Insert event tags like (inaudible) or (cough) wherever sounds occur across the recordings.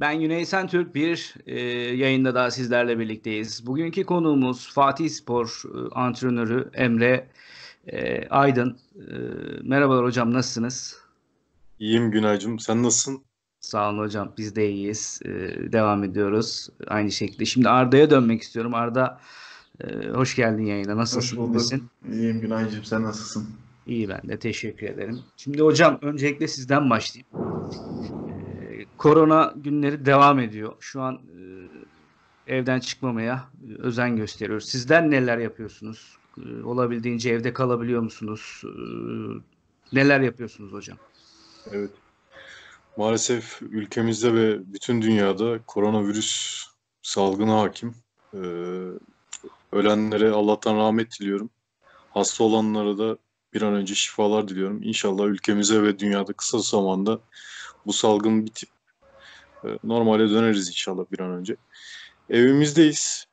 Ben Güney Sentürk. Bir e, yayında daha sizlerle birlikteyiz. Bugünkü konuğumuz Fatih Spor e, antrenörü Emre e, Aydın. E, merhabalar hocam, nasılsınız? İyiyim Günaycığım, sen nasılsın? Sağ olun hocam, biz de iyiyiz. E, devam ediyoruz aynı şekilde. Şimdi Arda'ya dönmek istiyorum. Arda, e, hoş geldin yayına. Nasılsın? Hoş bulduk. İyiyim Günaycığım, sen nasılsın? İyi ben de, teşekkür ederim. Şimdi hocam, öncelikle sizden başlayayım korona günleri devam ediyor. Şu an e, evden çıkmamaya özen gösteriyoruz. Sizler neler yapıyorsunuz? E, olabildiğince evde kalabiliyor musunuz? E, neler yapıyorsunuz hocam? Evet. Maalesef ülkemizde ve bütün dünyada koronavirüs salgını hakim. Ee, ölenlere Allah'tan rahmet diliyorum. Hasta olanlara da bir an önce şifalar diliyorum. İnşallah ülkemize ve dünyada kısa zamanda bu salgın bitip normale döneriz inşallah bir an önce. Evimizdeyiz.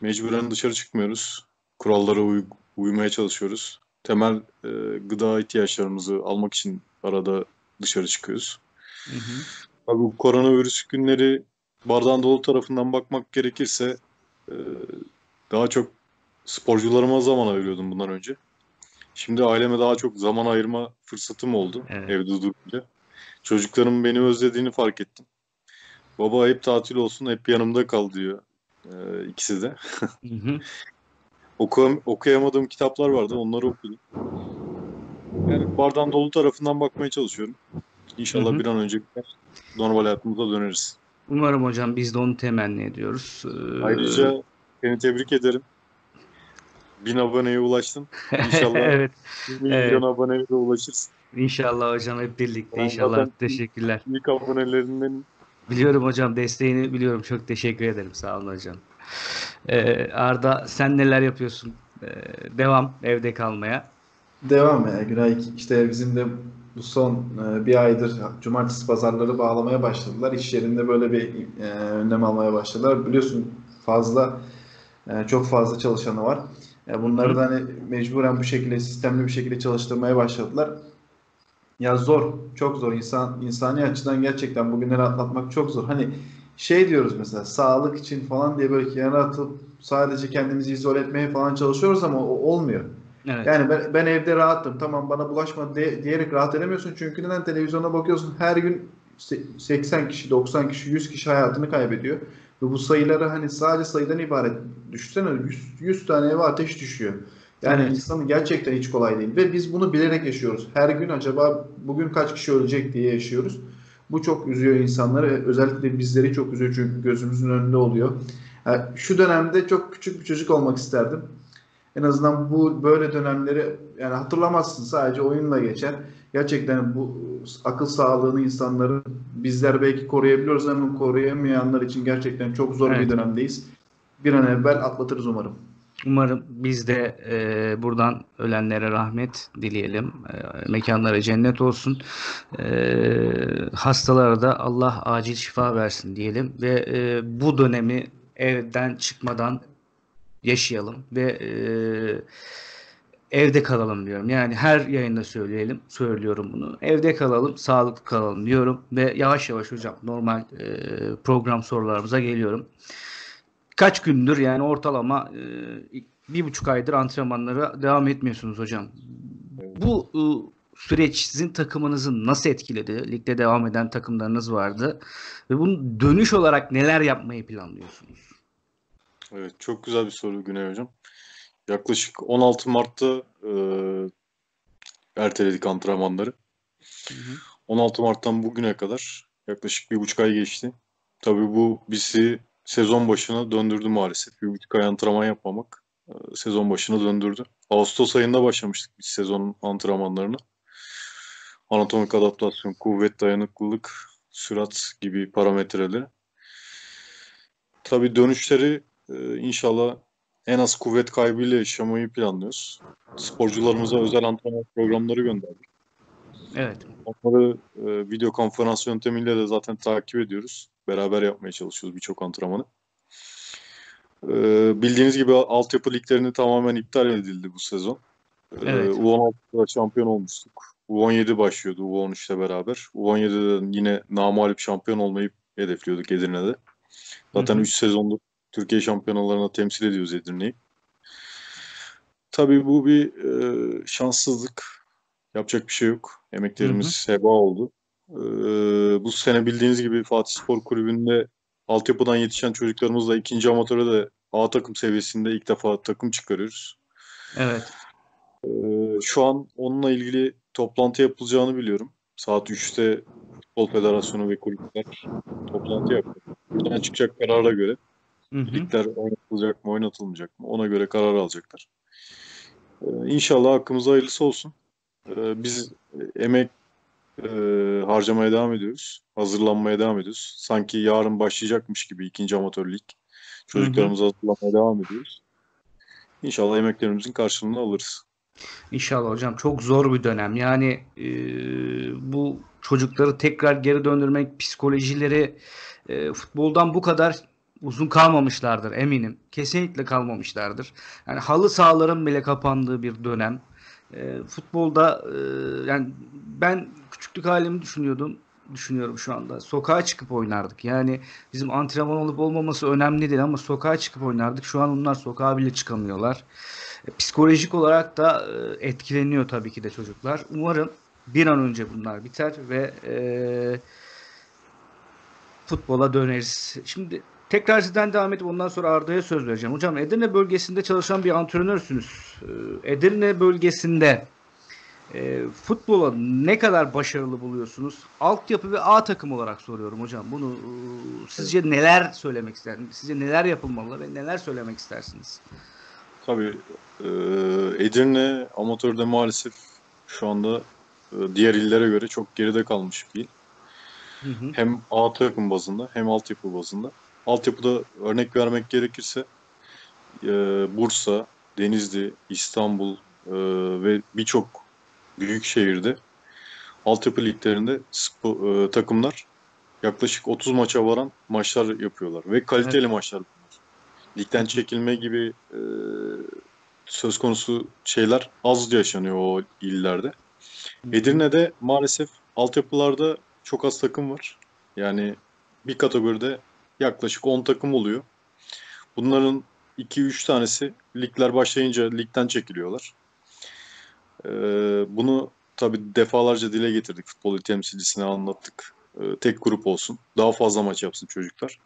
Mecburen dışarı çıkmıyoruz. Kurallara uy- uymaya çalışıyoruz. Temel e, gıda ihtiyaçlarımızı almak için arada dışarı çıkıyoruz. Hı hı. Tabii bu koronavirüs günleri bardağın dolu tarafından bakmak gerekirse e, daha çok sporcularıma zaman ayırıyordum bundan önce. Şimdi aileme daha çok zaman ayırma fırsatım oldu evet. evde durunca. Çocuklarım beni özlediğini fark ettim. Baba hep tatil olsun hep yanımda kal diyor ee, ikisi de. (laughs) hı hı. Okuyam okuyamadığım kitaplar vardı onları okudum. Yani bardağın dolu tarafından bakmaya çalışıyorum. İnşallah hı hı. bir an önce normal hayatımıza döneriz. Umarım hocam biz de onu temenni ediyoruz. Ee... Ayrıca seni tebrik ederim. Bin aboneye ulaştın. (laughs) İnşallah evet. milyon evet. aboneye de ulaşırsın. İnşallah hocam hep birlikte. İnşallah. Teşekkürler. İlk abonelerinden Biliyorum hocam desteğini biliyorum. Çok teşekkür ederim. Sağ olun hocam. Ee, Arda sen neler yapıyorsun? Ee, devam evde kalmaya. Devam ya Günay. İşte bizim de bu son e, bir aydır cumartesi pazarları bağlamaya başladılar. İş yerinde böyle bir e, önlem almaya başladılar. Biliyorsun fazla e, çok fazla çalışanı var. E, bunları da hani mecburen bu şekilde sistemli bir şekilde çalıştırmaya başladılar. Ya zor, çok zor. İnsan insani açıdan gerçekten bugünleri atlatmak çok zor. Hani şey diyoruz mesela sağlık için falan diye böyle kenara atıp sadece kendimizi izole etmeye falan çalışıyoruz ama o olmuyor. Evet. Yani ben, ben evde rahatım. Tamam bana bulaşma de, diyerek rahat edemiyorsun. Çünkü neden televizyona bakıyorsun her gün 80 kişi, 90 kişi, 100 kişi hayatını kaybediyor. Ve bu sayıları hani sadece sayıdan ibaret. Düşünsene 100, 100 tane eve ateş düşüyor. Yani evet. insanın gerçekten hiç kolay değil. Ve biz bunu bilerek yaşıyoruz. Her gün acaba bugün kaç kişi ölecek diye yaşıyoruz. Bu çok üzüyor insanları. Özellikle bizleri çok üzüyor çünkü gözümüzün önünde oluyor. Yani şu dönemde çok küçük bir çocuk olmak isterdim. En azından bu böyle dönemleri yani hatırlamazsın sadece oyunla geçer. Gerçekten bu akıl sağlığını insanların bizler belki koruyabiliyoruz ama koruyamayanlar için gerçekten çok zor evet. bir dönemdeyiz. Bir an evvel atlatırız umarım. Umarım biz de e, buradan ölenlere rahmet dileyelim. E, mekanları cennet olsun. E, hastalara da Allah acil şifa versin diyelim. Ve e, bu dönemi evden çıkmadan yaşayalım. Ve e, evde kalalım diyorum. Yani her yayında söyleyelim, söylüyorum bunu. Evde kalalım, sağlıklı kalalım diyorum. Ve yavaş yavaş hocam normal e, program sorularımıza geliyorum kaç gündür yani ortalama e, bir buçuk aydır antrenmanlara devam etmiyorsunuz hocam. Bu e, süreç sizin takımınızı nasıl etkiledi? Ligde devam eden takımlarınız vardı. Ve bunu dönüş olarak neler yapmayı planlıyorsunuz? Evet çok güzel bir soru Güney Hocam. Yaklaşık 16 Mart'ta e, erteledik antrenmanları. Hı hı. 16 Mart'tan bugüne kadar yaklaşık bir buçuk ay geçti. Tabii bu bizi sezon başına döndürdü maalesef. Buçuk ay antrenman yapmamak e, sezon başına döndürdü. Ağustos ayında başlamıştık biz sezon antrenmanlarını. Anatomik adaptasyon, kuvvet, dayanıklılık, sürat gibi parametreleri. Tabii dönüşleri e, inşallah en az kuvvet kaybıyla yaşamayı planlıyoruz. Sporcularımıza özel antrenman programları gönderdik. Evet. Onları e, video konferans yöntemiyle de zaten takip ediyoruz. Beraber yapmaya çalışıyoruz birçok antrenmanı. Ee, bildiğiniz gibi altyapı liglerini tamamen iptal edildi bu sezon. Ee, evet. U16'da şampiyon olmuştuk. U17 başlıyordu U13'te beraber. U17'de yine namalip şampiyon olmayı hedefliyorduk Edirne'de. Zaten Hı hı. 3 sezondur Türkiye şampiyonalarına temsil ediyoruz Edirne'yi. Tabii bu bir e, şanssızlık. Yapacak bir şey yok. Emeklerimiz heba oldu. E, bu sene bildiğiniz gibi Fatih Spor Kulübü'nde altyapıdan yetişen çocuklarımızla ikinci amatöre de A takım seviyesinde ilk defa takım çıkarıyoruz. Evet. E, şu an onunla ilgili toplantı yapılacağını biliyorum. Saat 3'te Futbol Federasyonu ve kulüpler toplantı yapıyor. Buradan çıkacak karara göre Hı hı. ligler oynatılacak mı oynatılmayacak mı ona göre karar alacaklar. Ee, İnşallah hakkımıza hayırlısı olsun. Ee, biz e, emek e, harcamaya devam ediyoruz. Hazırlanmaya devam ediyoruz. Sanki yarın başlayacakmış gibi ikinci amatör lig. Çocuklarımızı hazırlamaya devam ediyoruz. İnşallah emeklerimizin karşılığını alırız. İnşallah hocam çok zor bir dönem. Yani e, bu çocukları tekrar geri döndürmek, psikolojileri e, futboldan bu kadar uzun kalmamışlardır eminim. Kesinlikle kalmamışlardır. Yani halı sahaların bile kapandığı bir dönem. E, futbolda e, yani ben küçüklük halimi düşünüyordum. Düşünüyorum şu anda. Sokağa çıkıp oynardık. Yani bizim antrenman olup olmaması önemli değil ama sokağa çıkıp oynardık. Şu an onlar sokağa bile çıkamıyorlar. E, Psikolojik olarak da e, etkileniyor tabii ki de çocuklar. Umarım bir an önce bunlar biter ve e, futbola döneriz. Şimdi tekrar sizden devam edip ondan sonra Arda'ya söz vereceğim. Hocam Edirne bölgesinde çalışan bir antrenörsünüz. E, Edirne bölgesinde e, futbola ne kadar başarılı buluyorsunuz? Altyapı ve A takım olarak soruyorum hocam. Bunu e, sizce neler söylemek istersiniz? Sizce neler yapılmalı ve neler söylemek istersiniz? Tabii e, Edirne amatörde maalesef şu anda e, diğer illere göre çok geride kalmış bir il. Hı hı. Hem A takım bazında hem altyapı bazında. Altyapıda örnek vermek gerekirse e, Bursa, Denizli, İstanbul e, ve birçok büyük şehirde altyapı liglerinde spo- e, takımlar yaklaşık 30 maça varan maçlar yapıyorlar ve kaliteli maçlar bunlar. Ligden çekilme gibi e, söz konusu şeyler az yaşanıyor o illerde. Edirne'de maalesef altyapılarda çok az takım var. Yani bir kategoride yaklaşık 10 takım oluyor. Bunların 2-3 tanesi ligler başlayınca ligden çekiliyorlar. Ee, bunu tabii defalarca dile getirdik. Futbol il temsilcisine anlattık. Ee, tek grup olsun. Daha fazla maç yapsın çocuklar.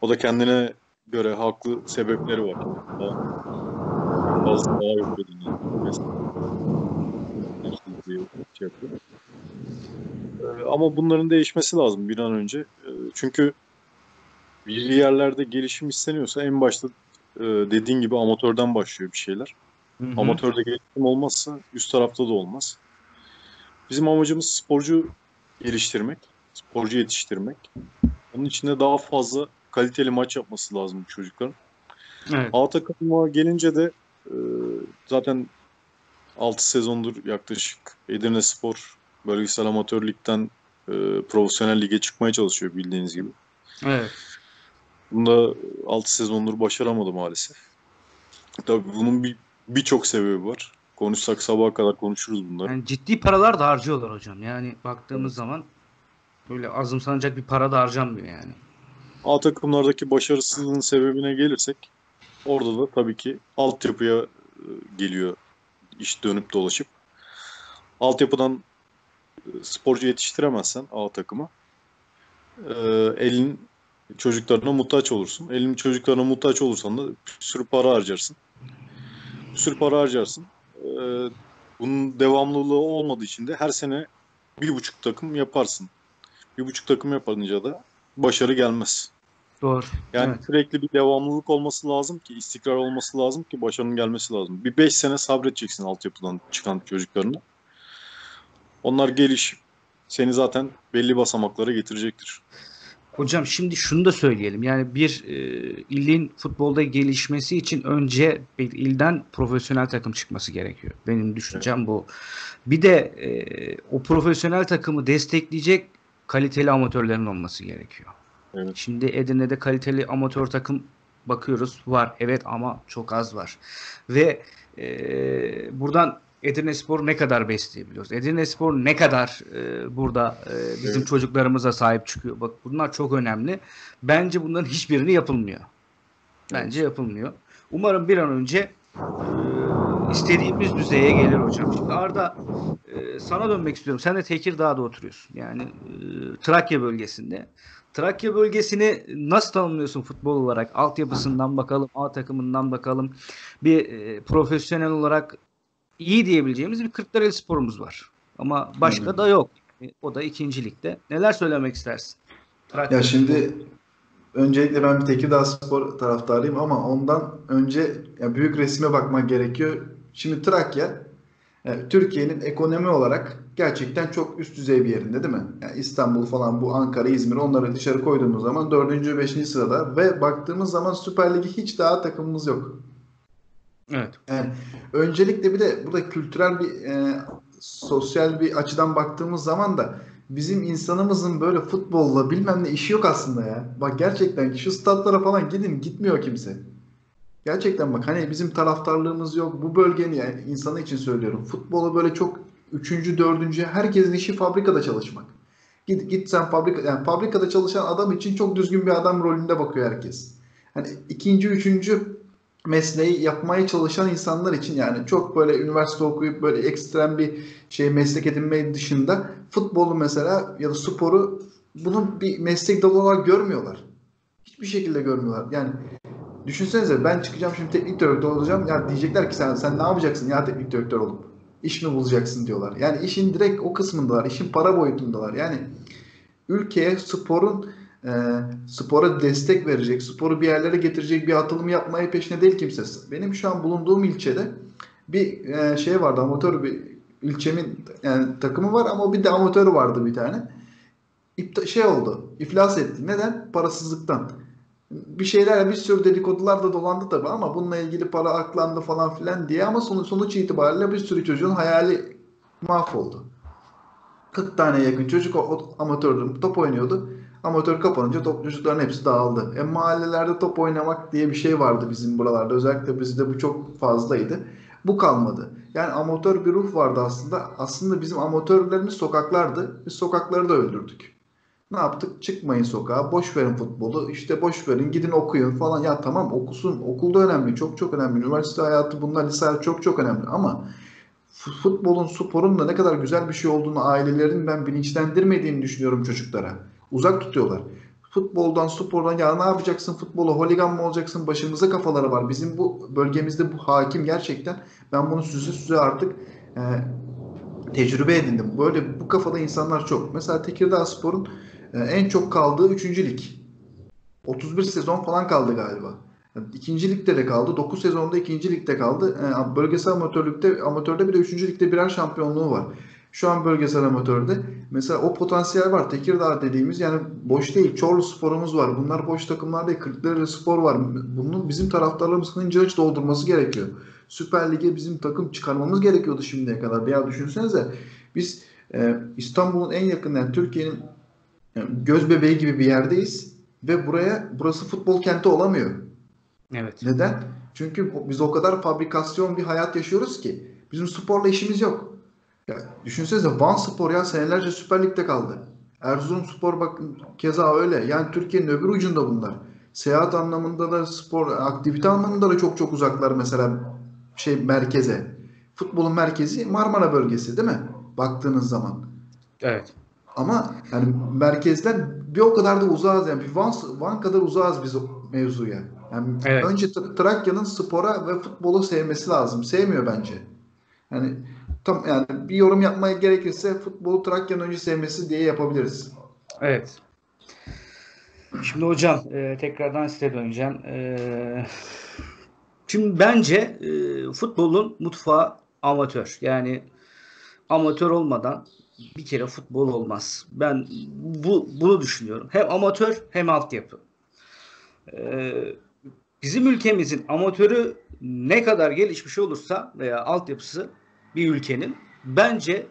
O da kendine göre haklı sebepleri var. Daha fazla daha yapıyor. Mesela. Şey. Ee, Ama bunların değişmesi lazım bir an önce. Ee, Çünkü bir yerlerde gelişim isteniyorsa en başta e, dediğin gibi amatörden başlıyor bir şeyler. Hı hı. Amatörde gelişim olmazsa üst tarafta da olmaz. Bizim amacımız sporcu geliştirmek, sporcu yetiştirmek. Onun için de daha fazla kaliteli maç yapması lazım bu çocukların. Evet. A takıma gelince de e, zaten 6 sezondur yaklaşık Edirne Spor bölgesel amatör ligden e, profesyonel lige çıkmaya çalışıyor bildiğiniz gibi. Evet. Bunda 6 sezondur başaramadı maalesef. Tabii bunun bir birçok sebebi var. Konuşsak sabaha kadar konuşuruz bunları. Yani ciddi paralar da harcıyorlar hocam. Yani baktığımız zaman böyle azımsanacak bir para da harcanmıyor yani. A takımlardaki başarısızlığın sebebine gelirsek orada da tabii ki altyapıya e, geliyor iş dönüp dolaşıp. Altyapıdan e, sporcu yetiştiremezsen A takıma e, elin çocuklarına muhtaç olursun. Elin çocuklarına muhtaç olursan da bir sürü para harcarsın. Bir sürü para harcarsın. E, bunun devamlılığı olmadığı için de her sene bir buçuk takım yaparsın. Bir buçuk takım yapınca da başarı gelmez. Doğru. Yani Evet. sürekli bir devamlılık olması lazım ki, istikrar olması lazım ki başarının gelmesi lazım. Bir 5 sene sabredeceksin altyapıdan çıkan çocuklarına. Onlar gelişip seni zaten belli basamaklara getirecektir. Hocam şimdi şunu da söyleyelim. Yani bir e, ilin futbolda gelişmesi için önce bir ilden profesyonel takım çıkması gerekiyor. Benim düşüncem bu. Bir de e, o profesyonel takımı destekleyecek kaliteli amatörlerin olması gerekiyor. Evet. Şimdi Edirne'de kaliteli amatör takım bakıyoruz. Var evet ama çok az var. Ve e, buradan Edirne Spor ne kadar besleyebiliyoruz? Edirne Spor ne kadar e, burada e, bizim Evet. çocuklarımıza sahip çıkıyor? Bak bunlar çok önemli. Bence bunların hiçbirini yapılmıyor. Bence yapılmıyor. Umarım bir an önce e, istediğimiz düzeye gelir hocam. Şimdi Arda e, sana dönmek istiyorum. Sen de Tekirdağ'da oturuyorsun. Yani e, Trakya bölgesinde. Trakya bölgesini nasıl tanımlıyorsun futbol olarak? Altyapısından bakalım, A takımından bakalım. Bir e, profesyonel olarak iyi diyebileceğimiz bir Kırklareli sporumuz var. Ama başka Hı hı. da yok. O da ikinci ligde. Neler söylemek istersin? Trakya Ya şimdi öncelikle ben bir Tekirdağ Spor taraftarıyım ama ondan önce ya büyük resme bakmak gerekiyor. Şimdi Trakya e, Türkiye'nin ekonomi olarak gerçekten çok üst düzey bir yerinde değil mi? Yani İstanbul falan bu Ankara, İzmir onları dışarı koyduğumuz zaman 4. 5. sırada ve baktığımız zaman Süper Lig'e hiç daha takımımız yok. Evet. Yani öncelikle bir de burada kültürel bir e, sosyal bir açıdan baktığımız zaman da bizim insanımızın böyle futbolla bilmem ne işi yok aslında ya. Bak gerçekten şu statlara falan gidin gitmiyor kimse. Gerçekten bak hani bizim taraftarlığımız yok. Bu bölgenin yani insanı için söylüyorum. Futbolu böyle çok üçüncü, dördüncü herkesin işi fabrikada çalışmak. Git, git sen fabrika yani fabrikada çalışan adam için çok düzgün bir adam rolünde bakıyor herkes. Hani ikinci, üçüncü mesleği yapmaya çalışan insanlar için yani çok böyle üniversite okuyup böyle ekstrem bir şey meslek edinme dışında futbolu mesela ya da sporu bunun bir meslek dalı olarak görmüyorlar. Hiçbir şekilde görmüyorlar. Yani düşünsenize ben çıkacağım şimdi teknik direktör olacağım. Ya diyecekler ki sen sen ne yapacaksın ya teknik direktör olup? İş mi bulacaksın diyorlar. Yani işin direkt o kısmındalar. işin para boyutundalar. Yani ülkeye sporun e, spora destek verecek, sporu bir yerlere getirecek bir atılım yapmaya peşine değil kimse. Benim şu an bulunduğum ilçede bir e, şey vardı, amatör bir ilçemin yani takımı var ama bir de amatörü vardı bir tane. İpta, şey oldu, iflas etti. Neden? Parasızlıktan. Bir şeyler, bir sürü dedikodular da dolandı tabii ama bununla ilgili para aklandı falan filan diye ama sonuç, sonuç itibariyle bir sürü çocuğun hayali mahvoldu. 40 tane yakın çocuk o, o amatördü, top oynuyordu. Amatör kapanınca top çocukların hepsi dağıldı. E mahallelerde top oynamak diye bir şey vardı bizim buralarda. Özellikle bizde bu çok fazlaydı. Bu kalmadı. Yani amatör bir ruh vardı aslında. Aslında bizim amatörlerimiz sokaklardı. Biz sokakları da öldürdük. Ne yaptık? Çıkmayın sokağa. Boş verin futbolu. İşte boş verin. Gidin okuyun falan. Ya tamam okusun. Okulda önemli. Çok çok önemli. Üniversite hayatı bunlar lise hayatı çok çok önemli. Ama futbolun, sporun da ne kadar güzel bir şey olduğunu ailelerin ben bilinçlendirmediğini düşünüyorum çocuklara. Uzak tutuyorlar. Futboldan, spordan ya ne yapacaksın futbola, holigan mı olacaksın başımıza kafaları var. Bizim bu bölgemizde bu hakim gerçekten ben bunu süze süze artık e, tecrübe edindim. Böyle bu kafada insanlar çok. Mesela Tekirdağ Spor'un e, en çok kaldığı 3. lig. 31 sezon falan kaldı galiba. İkinci ligde de kaldı. 9 sezonda ikinci ligde kaldı. E, bölgesel amatörlükte, amatörde bir de üçüncü ligde birer şampiyonluğu var. Şu an bölgesel amatörde. Mesela o potansiyel var. Tekirdağ dediğimiz yani boş değil. Çorlu sporumuz var. Bunlar boş takımlar değil. Kırklareli spor var. Bunun bizim taraftarlarımız hınca hınç doldurması gerekiyor. Süper Lig'e bizim takım çıkarmamız gerekiyordu şimdiye kadar. Ya düşünsenize biz e, İstanbul'un en yakın yani Türkiye'nin yani göz bebeği gibi bir yerdeyiz ve buraya burası futbol kenti olamıyor. Evet. Neden? Çünkü biz o kadar fabrikasyon bir hayat yaşıyoruz ki bizim sporla işimiz yok. Ya düşünsenize Van Spor ya senelerce Süper Lig'de kaldı. Erzurum Spor bak keza öyle. Yani Türkiye'nin öbür ucunda bunlar. Seyahat anlamında da spor aktivite anlamında da çok çok uzaklar mesela şey merkeze. Futbolun merkezi Marmara bölgesi değil mi? Baktığınız zaman. Evet. Ama yani merkezden bir o kadar da uzağız yani bir Van, Van kadar uzağız biz mevzuya. Yani Evet. önce Tra- Trakya'nın spora ve futbolu sevmesi lazım. Sevmiyor bence. Yani tam yani bir yorum yapmaya gerekirse futbolu Trakya'nın önce sevmesi diye yapabiliriz. Evet. Şimdi hocam e, tekrardan size döneceğim. E, şimdi bence e, futbolun mutfağı amatör. Yani amatör olmadan bir kere futbol olmaz. Ben bu bunu düşünüyorum. Hem amatör hem altyapı. E, bizim ülkemizin amatörü ne kadar gelişmiş olursa veya altyapısı bir ülkenin bence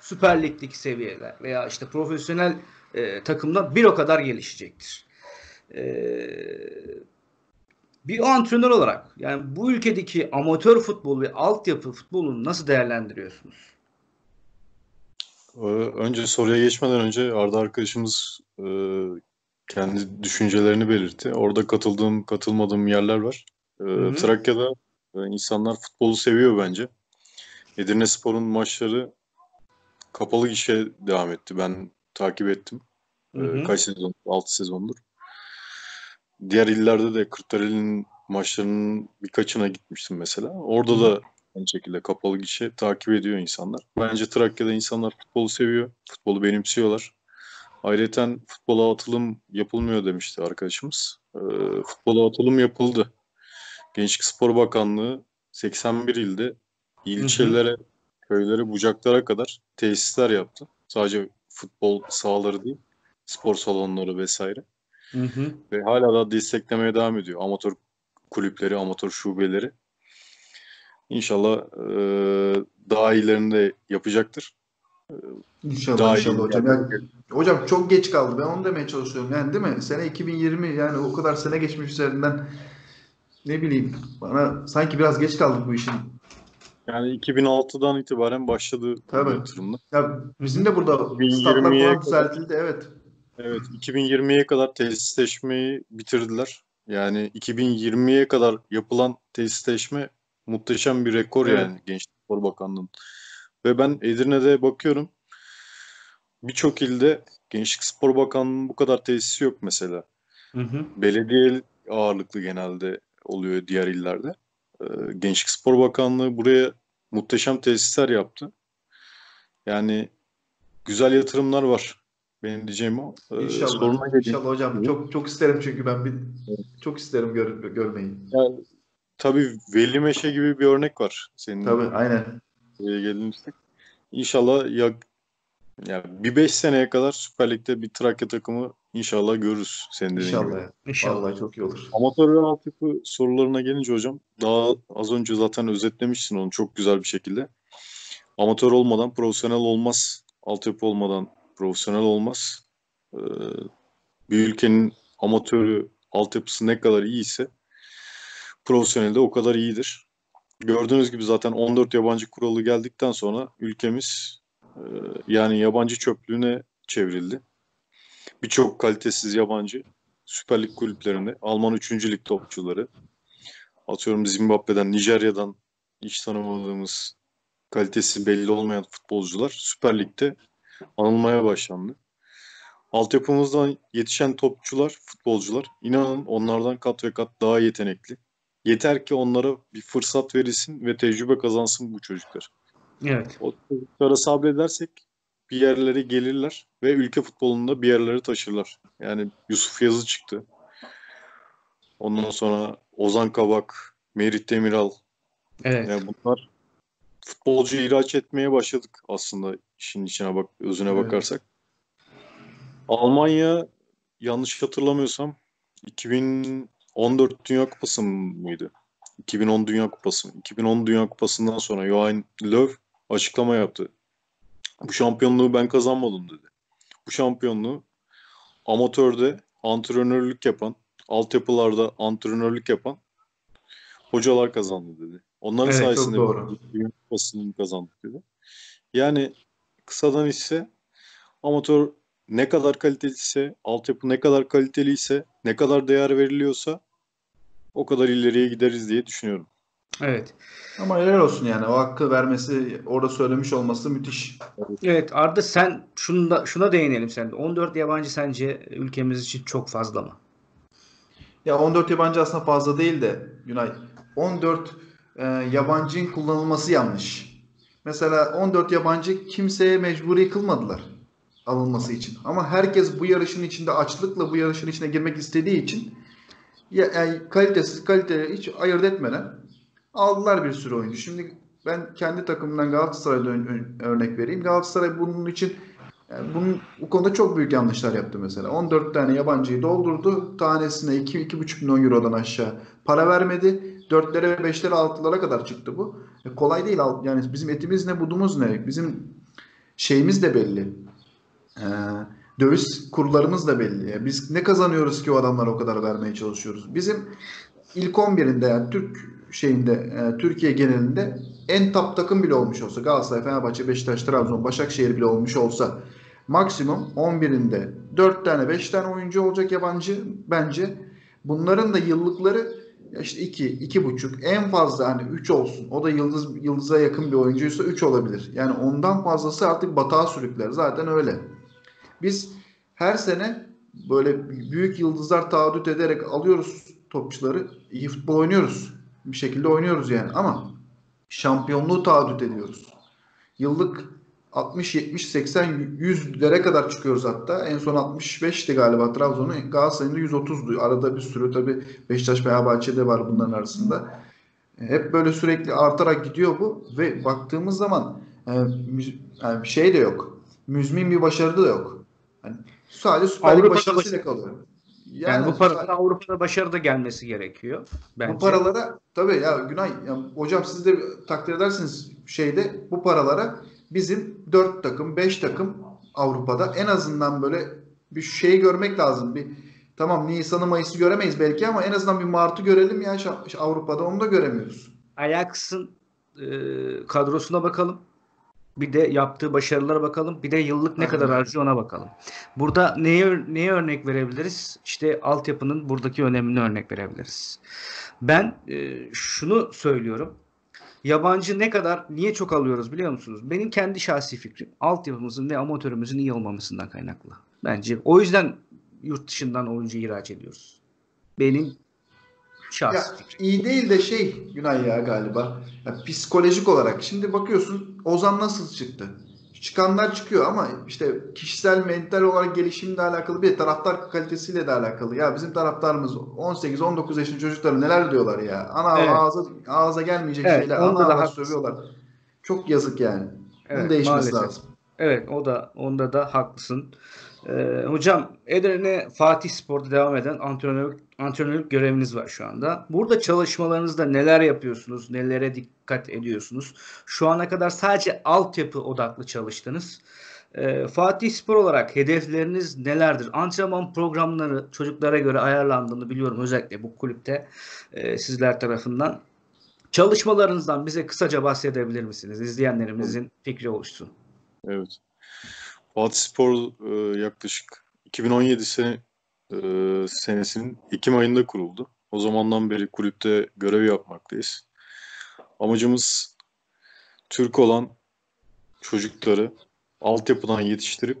Süper Lig'deki seviyeler veya işte profesyonel e, takımlar bir o kadar gelişecektir. E, bir antrenör olarak yani bu ülkedeki amatör futbol ve altyapı futbolunu nasıl değerlendiriyorsunuz? Ee, Önce soruya geçmeden önce Arda arkadaşımız e, kendi düşüncelerini belirtti. Orada katıldığım, katılmadığım yerler var. Ee, hı. Trakya'da e, insanlar futbolu seviyor bence. Edirnespor'un maçları kapalı gişe devam etti. Ben takip ettim. Ee, Hı hı. Kaç sezon? 6 sezondur. Diğer illerde de Kırklareli'nin maçlarının birkaçına gitmiştim mesela. Orada da aynı şekilde kapalı gişe takip ediyor insanlar. Bence Trakya'da insanlar futbolu seviyor. Futbolu benimsiyorlar. Ayrıca futbola atılım yapılmıyor demişti arkadaşımız. Ee, futbola atılım yapıldı. Gençlik Spor Bakanlığı 81 ilde ilçelere, köylere, bucaklara kadar tesisler yaptı. Sadece futbol sahaları değil, spor salonları vesaire. Hı hı. Ve hala da desteklemeye devam ediyor. Amatör kulüpleri, amatör şubeleri. İnşallah e, daha iyilerini de yapacaktır. İnşallah Daha inşallah hocam. Yani, hocam çok geç kaldı. Ben onu demeye çalışıyorum. Yani değil mi? Sene 2020 yani o kadar sene geçmiş üzerinden ne bileyim bana sanki biraz geç kaldık bu işin. Yani 2006'dan itibaren başladı Tabii. yatırımlar. Ya bizim de burada 2020'ye statlar falan düzeltildi evet. Evet, 2020'ye kadar tesisleşmeyi bitirdiler. Yani 2020'ye kadar yapılan tesisleşme muhteşem bir rekor Evet. yani Gençlik Spor Bakanlığı'nın. Ve ben Edirne'de bakıyorum birçok ilde Gençlik Spor Bakanlığı'nın bu kadar tesisi yok mesela. Hı hı. Belediye ağırlıklı genelde oluyor diğer illerde. Ee, Gençlik Spor Bakanlığı buraya muhteşem tesisler yaptı. Yani güzel yatırımlar var. Benim diyeceğim o. Ee, İnşallah. soruna geleyim. İnşallah hocam. Çok çok isterim çünkü ben bir çok isterim gör, görmeyi. Yani, tabii Veli Meşe gibi bir örnek var senin Tabii aynen. buraya geldiğimizde. İnşallah ya, ya bir 5 seneye kadar Süper Lig'de bir Trakya takımı inşallah görürüz senin dediğin gibi. İnşallah. İnşallah. Vallahi çok iyi olur. Amatör ve altyapı sorularına gelince hocam daha az önce zaten özetlemişsin onu çok güzel bir şekilde. Amatör olmadan profesyonel olmaz. Altyapı olmadan profesyonel olmaz. Ee, bir ülkenin amatörü, altyapısı ne kadar iyiyse profesyonelde o kadar iyidir. Gördüğünüz gibi zaten 14 yabancı kuralı geldikten sonra ülkemiz e, yani yabancı çöplüğüne çevrildi. Birçok kalitesiz yabancı Süper Lig kulüplerinde Alman 3. Lig topçuları atıyorum Zimbabwe'den, Nijerya'dan hiç tanımadığımız kalitesi belli olmayan futbolcular Süper Lig'de anılmaya başlandı. Altyapımızdan yetişen topçular, futbolcular inanın onlardan kat ve kat daha yetenekli. Yeter ki onlara bir fırsat verilsin ve tecrübe kazansın bu çocuklar. Evet. O çocuklara sabredersek bir yerlere gelirler ve ülke futbolunda bir yerlere taşırlar. Yani Yusuf Yazı çıktı. Ondan sonra Ozan Kabak, Merit Demiral. Evet. Yani bunlar futbolcu ihraç etmeye başladık aslında işin içine bak özüne Evet. bakarsak. Almanya yanlış hatırlamıyorsam 2014 Dünya Kupası mıydı? 2010 Dünya Kupası. 2010 Dünya Kupası'ndan sonra Joachim Löw açıklama yaptı. Bu şampiyonluğu ben kazanmadım dedi. Bu şampiyonluğu amatörde antrenörlük yapan, altyapılarda antrenörlük yapan hocalar kazandı dedi. Onların Evet, sayesinde. Dünya Kupası'nı kazandık dedi. Yani kısadan ise amatör ne kadar kaliteliyse, altyapı ne kadar kaliteliyse, ne kadar değer veriliyorsa o kadar ileriye gideriz diye düşünüyorum. Evet. Ama helal olsun yani. O hakkı vermesi, orada söylemiş olması müthiş. Evet Arda sen şunda, şuna değinelim sen de. 14 yabancı sence ülkemiz için çok fazla mı? Ya 14 yabancı aslında fazla değil de Günay. 14 e, yabancının kullanılması yanlış. Mesela 14 yabancı kimseye mecburi kılmadılar alınması için. Ama herkes bu yarışın içinde açlıkla bu yarışın içine girmek istediği için ya, yani kalitesiz kaliteli hiç ayırt etmeden aldılar bir sürü oyuncu. Şimdi ben kendi takımımdan Galatasaray'da ön- ön- örnek vereyim. Galatasaray bunun için yani bunun bu konuda çok büyük yanlışlar yaptı mesela. 14 tane yabancıyı doldurdu. Tanesine 2 2,5 milyon eurodan aşağı para vermedi. 4'lere, 5'lere, 6'lara kadar çıktı bu. E, kolay değil. Yani bizim etimiz ne, budumuz ne? Bizim şeyimiz de belli. Ee, döviz kurlarımız da belli. Ya Biz ne kazanıyoruz ki o adamlara o kadar vermeye çalışıyoruz? Bizim ilk 11'inde yani Türk şeyinde e, Türkiye genelinde en top takım bile olmuş olsa Galatasaray, Fenerbahçe, Beşiktaş, Trabzon, Başakşehir bile olmuş olsa maksimum 11'inde 4 tane 5 tane oyuncu olacak yabancı bence. Bunların da yıllıkları işte 2, iki, buçuk en fazla hani 3 olsun. O da yıldız yıldıza yakın bir oyuncuysa 3 olabilir. Yani ondan fazlası artık batağa sürükler. Zaten öyle. Biz her sene böyle büyük yıldızlar taahhüt ederek alıyoruz topçuları. İyi futbol oynuyoruz. Bir şekilde oynuyoruz yani ama şampiyonluğu taahhüt ediyoruz. Yıllık 60, 70, 80, 100'lere kadar çıkıyoruz hatta. En son 65'ti galiba Trabzon'un. Galatasaray'ın da 130'du. Arada bir sürü tabii Beşiktaş Fenerbahçe'de var bunların arasında. Hep böyle sürekli artarak gidiyor bu ve baktığımız zaman yani bir şey de yok. Müzmin bir başarı da yok. Yani sadece Süper Lig başarısıyla kalıyor. Yani, yani bu paralara Avrupa'da başarı da gelmesi gerekiyor. Bence. Bu paralara tabii ya Günay ya, hocam siz de takdir edersiniz şeyde bu paralara bizim 4 takım 5 takım Avrupa'da en azından böyle bir şey görmek lazım. Bir tamam Nisan'ı Mayıs'ı göremeyiz belki ama en azından bir Mart'ı görelim ya Avrupa'da onu da göremiyoruz. Ajax'ın e, kadrosuna bakalım. Bir de yaptığı başarılara bakalım. Bir de yıllık ne kadar harcıyor ona bakalım. Burada neye, neye örnek verebiliriz? İşte altyapının buradaki önemini örnek verebiliriz. Ben e, şunu söylüyorum. Yabancı ne kadar, niye çok alıyoruz biliyor musunuz? Benim kendi şahsi fikrim altyapımızın ve amatörümüzün iyi olmamasından kaynaklı. Bence o yüzden yurt dışından oyuncu ihraç ediyoruz. Benim şahsi ya, fikrim. İyi değil de şey Günay ya galiba. Ya, psikolojik olarak. Şimdi bakıyorsun Ozan nasıl çıktı? çıkanlar çıkıyor ama işte kişisel mental olarak gelişimle alakalı bir taraftar kalitesiyle de alakalı. Ya bizim taraftarımız 18-19 yaşında çocukları neler diyorlar ya. Ana evet. ağza, ağza gelmeyecek evet, şeyler. Ana ağza sövüyorlar. Çok yazık yani. Evet, Bunun değişmesi maalesef. lazım. Evet o da onda da haklısın. Ee, hocam Edirne Fatih Spor'da devam eden antrenörlük, antrenörlük göreviniz var şu anda. Burada çalışmalarınızda neler yapıyorsunuz? Nelere dikkat ediyorsunuz? Şu ana kadar sadece altyapı odaklı çalıştınız. Ee, Fatih Spor olarak hedefleriniz nelerdir? Antrenman programları çocuklara göre ayarlandığını biliyorum özellikle bu kulüpte e, sizler tarafından. Çalışmalarınızdan bize kısaca bahsedebilir misiniz? İzleyenlerimizin fikri oluşsun. Evet. Fatih Spor e, yaklaşık 2017 sene, e, senesinin Ekim ayında kuruldu. O zamandan beri kulüpte görev yapmaktayız. Amacımız Türk olan çocukları altyapıdan yetiştirip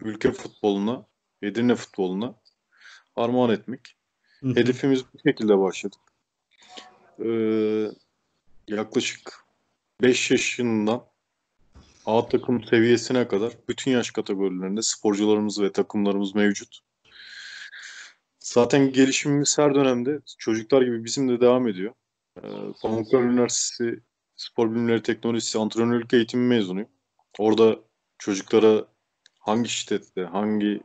ülke futboluna, Edirne futboluna armağan etmek. Hı hı. Hedefimiz bu şekilde başladık. Ee, yaklaşık 5 yaşından A takım seviyesine kadar bütün yaş kategorilerinde sporcularımız ve takımlarımız mevcut. Zaten gelişimimiz her dönemde çocuklar gibi bizim de devam ediyor. Ee, Pamukkale Üniversitesi Spor Bilimleri Teknolojisi Antrenörlük Eğitimi mezunuyum. Orada çocuklara hangi şiddette, hangi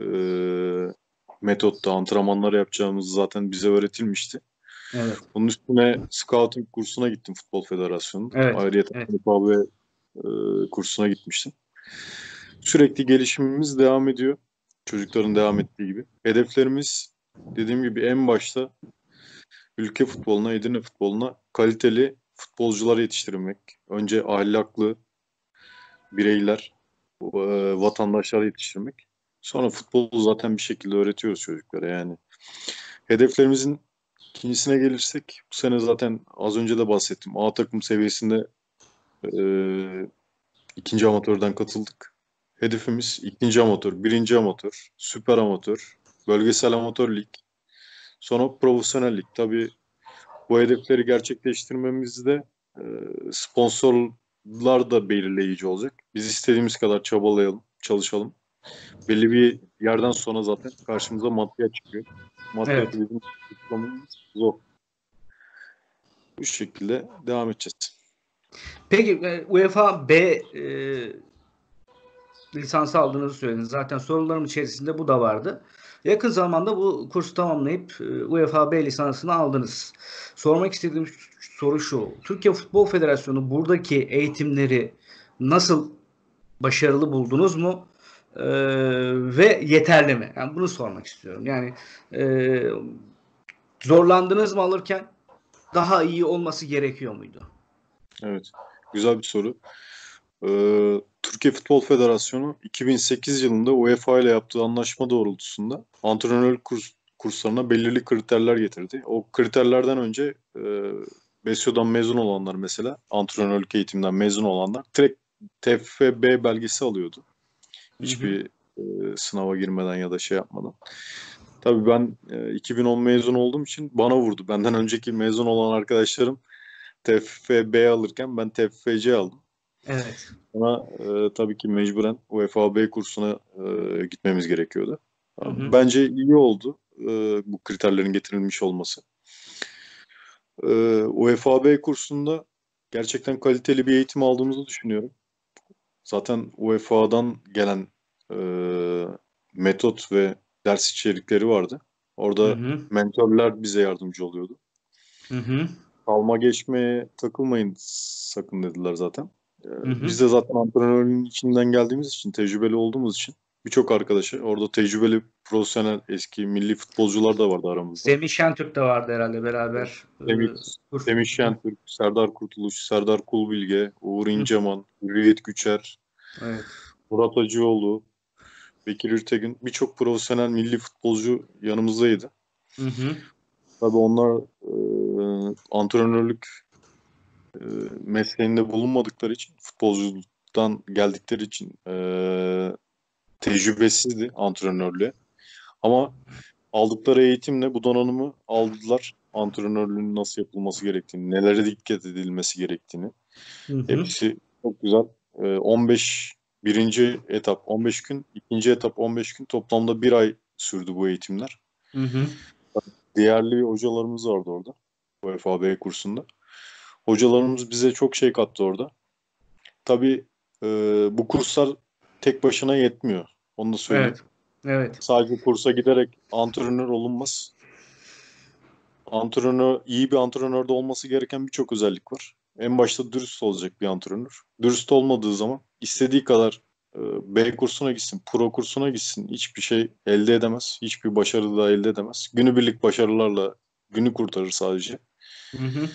e, metotta antrenmanlar yapacağımız zaten bize öğretilmişti. Evet. Bunun üstüne scouting kursuna gittim Futbol Federasyonu'nun. Evet. Ayrıca evet. ve e, kursuna gitmiştim. Sürekli gelişimimiz devam ediyor. Çocukların devam ettiği gibi. Hedeflerimiz dediğim gibi en başta ülke futboluna, Edirne futboluna kaliteli futbolcular yetiştirmek. Önce ahlaklı bireyler, e, vatandaşlar yetiştirmek. Sonra futbolu zaten bir şekilde öğretiyoruz çocuklara yani. Hedeflerimizin ikincisine gelirsek bu sene zaten az önce de bahsettim. A takım seviyesinde e, ikinci amatörden katıldık. Hedefimiz ikinci amatör, birinci amatör, süper amatör, bölgesel amatör lig, sonra profesyonel lig. Tabii bu hedefleri gerçekleştirmemizde e, sponsorlar da belirleyici olacak. Biz istediğimiz kadar çabalayalım, çalışalım. Belli bir yerden sonra zaten karşımıza maddiyat çıkıyor. Maddiyat evet. bizim zor. Bu şekilde devam edeceğiz. Peki e, UEFA B e, lisansı aldığınızı söylediniz. Zaten sorularım içerisinde bu da vardı. Yakın zamanda bu kursu tamamlayıp e, UEFA B lisansını aldınız. Sormak istediğim soru şu. Türkiye Futbol Federasyonu buradaki eğitimleri nasıl başarılı buldunuz mu? Ee, ve yeterli mi? Yani bunu sormak istiyorum. Yani e, zorlandınız mı alırken? Daha iyi olması gerekiyor muydu? Evet. Güzel bir soru. Ee, Türkiye Futbol Federasyonu 2008 yılında UEFA ile yaptığı anlaşma doğrultusunda antrenörlük kurs, kurslarına belirli kriterler getirdi. O kriterlerden önce e, BESYO'dan mezun olanlar mesela antrenörlük eğitiminden mezun olanlar direkt TFB belgesi alıyordu. Hiçbir e, sınava girmeden ya da şey yapmadan. Tabii ben e, 2010 mezun olduğum için bana vurdu. Benden önceki mezun olan arkadaşlarım TFB alırken ben TFC aldım. Evet. Ama e, tabii ki mecburen UEFA B kursuna e, gitmemiz gerekiyordu. Hı hı. Bence iyi oldu e, bu kriterlerin getirilmiş olması. E, UEFA B kursunda gerçekten kaliteli bir eğitim aldığımızı düşünüyorum. Zaten UEFA'dan gelen e, metot ve ders içerikleri vardı. Orada Hı hı. mentörler bize yardımcı oluyordu. Hı hı. Kalma geçmeye takılmayın sakın dediler zaten. Ee, hı. Biz de zaten antrenörlüğün içinden geldiğimiz için, tecrübeli olduğumuz için birçok arkadaşı, orada tecrübeli, profesyonel, eski milli futbolcular da vardı aramızda. Semih Şentürk de vardı herhalde beraber. Semih, Ee, kurs- Semih Şentürk, Serdar Kurtuluş, Serdar Kulbilge, Uğur İnceman, Hürriyet Güçer, Evet. Murat Acıoğlu, Bekir Ürtegün birçok profesyonel milli futbolcu yanımızdaydı. Hı hı. Tabii onlar e, antrenörlük e, mesleğinde bulunmadıkları için, futbolculuktan geldikleri için e, tecrübesizdi antrenörlüğe. Ama aldıkları eğitimle bu donanımı aldılar. Antrenörlüğün nasıl yapılması gerektiğini, nelere dikkat edilmesi gerektiğini. Hı hı. Hepsi çok güzel. E, 15 birinci etap 15 gün, ikinci etap 15 gün. Toplamda bir ay sürdü bu eğitimler Hı hı. değerli hocalarımız vardı orada. UEFA B kursunda. Hocalarımız bize çok şey kattı orada. Tabii e, bu kurslar tek başına yetmiyor. Onu da söyleyeyim. Evet. Evet. Sadece kursa giderek antrenör olunmaz. Antrenör, iyi bir antrenörde olması gereken birçok özellik var. En başta dürüst olacak bir antrenör. Dürüst olmadığı zaman istediği kadar e, B kursuna gitsin, pro kursuna gitsin hiçbir şey elde edemez. Hiçbir başarı da elde edemez. Günübirlik başarılarla günü kurtarır sadece. Hı hı.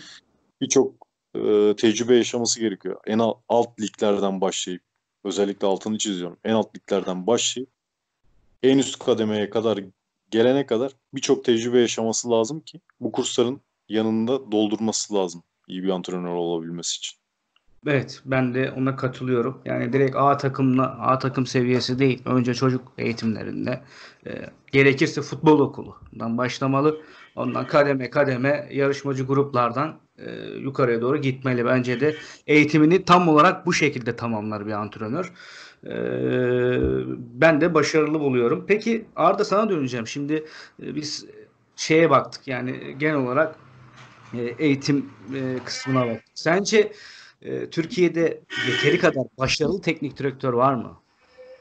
Birçok e, tecrübe yaşaması gerekiyor. En al- alt liglerden başlayıp özellikle altını çiziyorum. En alt liglerden başlayıp en üst kademeye kadar gelene kadar birçok tecrübe yaşaması lazım ki bu kursların yanında doldurması lazım iyi bir antrenör olabilmesi için. Evet, ben de ona katılıyorum. Yani direkt A takımla A takım seviyesi değil. Önce çocuk eğitimlerinde e, gerekirse futbol okulundan başlamalı. Ondan kademe kademe yarışmacı gruplardan e, yukarıya doğru gitmeli. Bence de eğitimini tam olarak bu şekilde tamamlar bir antrenör. E, ben de başarılı buluyorum. Peki Arda sana döneceğim. Şimdi e, biz şeye baktık. Yani genel olarak e, eğitim e, kısmına baktık. Sence e, Türkiye'de yeteri kadar başarılı teknik direktör var mı?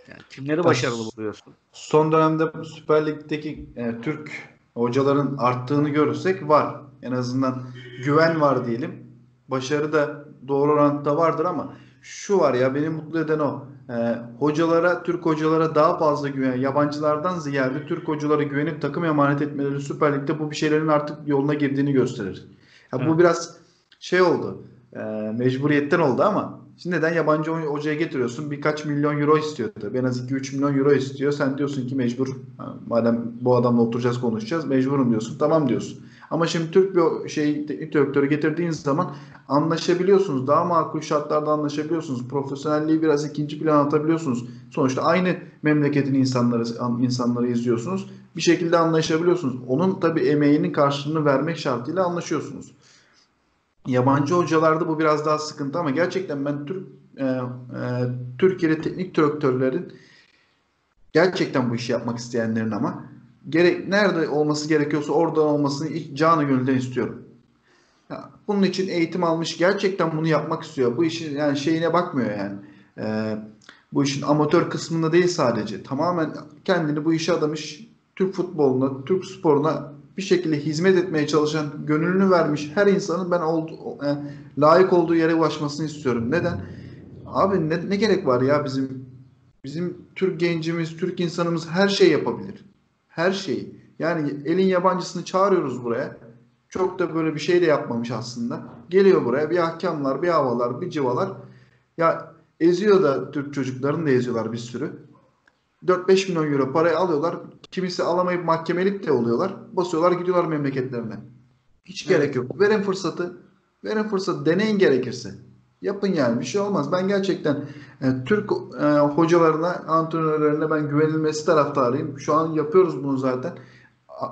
Yani kimleri başarılı buluyorsun? Son dönemde Süper Lig'deki e, Türk hocaların arttığını görürsek var. En azından güven var diyelim. Başarı da doğru orantıda vardır ama şu var ya beni mutlu eden o. E, hocalara, Türk hocalara daha fazla güven, yabancılardan ziyade Türk hocalara güvenip takım emanet etmeleri Süper Lig'de bu bir şeylerin artık yoluna girdiğini gösterir. Ya bu biraz şey oldu. e, mecburiyetten oldu ama şimdi neden yabancı hocaya getiriyorsun? Birkaç milyon euro istiyor tabii. En az 2-3 milyon euro istiyor. Sen diyorsun ki mecbur madem bu adamla oturacağız konuşacağız mecburum diyorsun. Tamam diyorsun. Ama şimdi Türk bir şey teknik direktörü getirdiğiniz zaman anlaşabiliyorsunuz. Daha makul şartlarda anlaşabiliyorsunuz. Profesyonelliği biraz ikinci plan atabiliyorsunuz. Sonuçta aynı memleketin insanları insanları izliyorsunuz. Bir şekilde anlaşabiliyorsunuz. Onun tabii emeğinin karşılığını vermek şartıyla anlaşıyorsunuz. Yabancı hocalarda bu biraz daha sıkıntı ama gerçekten ben Türk e, e, Türkiye'de teknik direktörlerin gerçekten bu işi yapmak isteyenlerin ama gerek nerede olması gerekiyorsa orada olmasını ilk canı gönülden istiyorum. Ya, bunun için eğitim almış gerçekten bunu yapmak istiyor. Bu işin yani şeyine bakmıyor yani. E, bu işin amatör kısmında değil sadece. Tamamen kendini bu işe adamış Türk futboluna, Türk sporuna bir şekilde hizmet etmeye çalışan, gönlünü vermiş her insanın ben oldu, e, layık olduğu yere ulaşmasını istiyorum. Neden? Abi ne, ne gerek var ya bizim bizim Türk gencimiz, Türk insanımız her şey yapabilir. Her şeyi. Yani elin yabancısını çağırıyoruz buraya. Çok da böyle bir şey de yapmamış aslında. Geliyor buraya bir ahkamlar, bir havalar, bir civalar. Ya eziyor da Türk çocuklarını da eziyorlar bir sürü. 4-5 milyon euro parayı alıyorlar. Kimisi alamayıp mahkemelik de oluyorlar. Basıyorlar gidiyorlar memleketlerine. Hiç Evet. gerek yok. Verin fırsatı. Verin fırsatı. Deneyin gerekirse. Yapın yani. Bir şey olmaz. Ben gerçekten e, Türk e, hocalarına, antrenörlerine ben güvenilmesi taraftarıyım. Şu an yapıyoruz bunu zaten.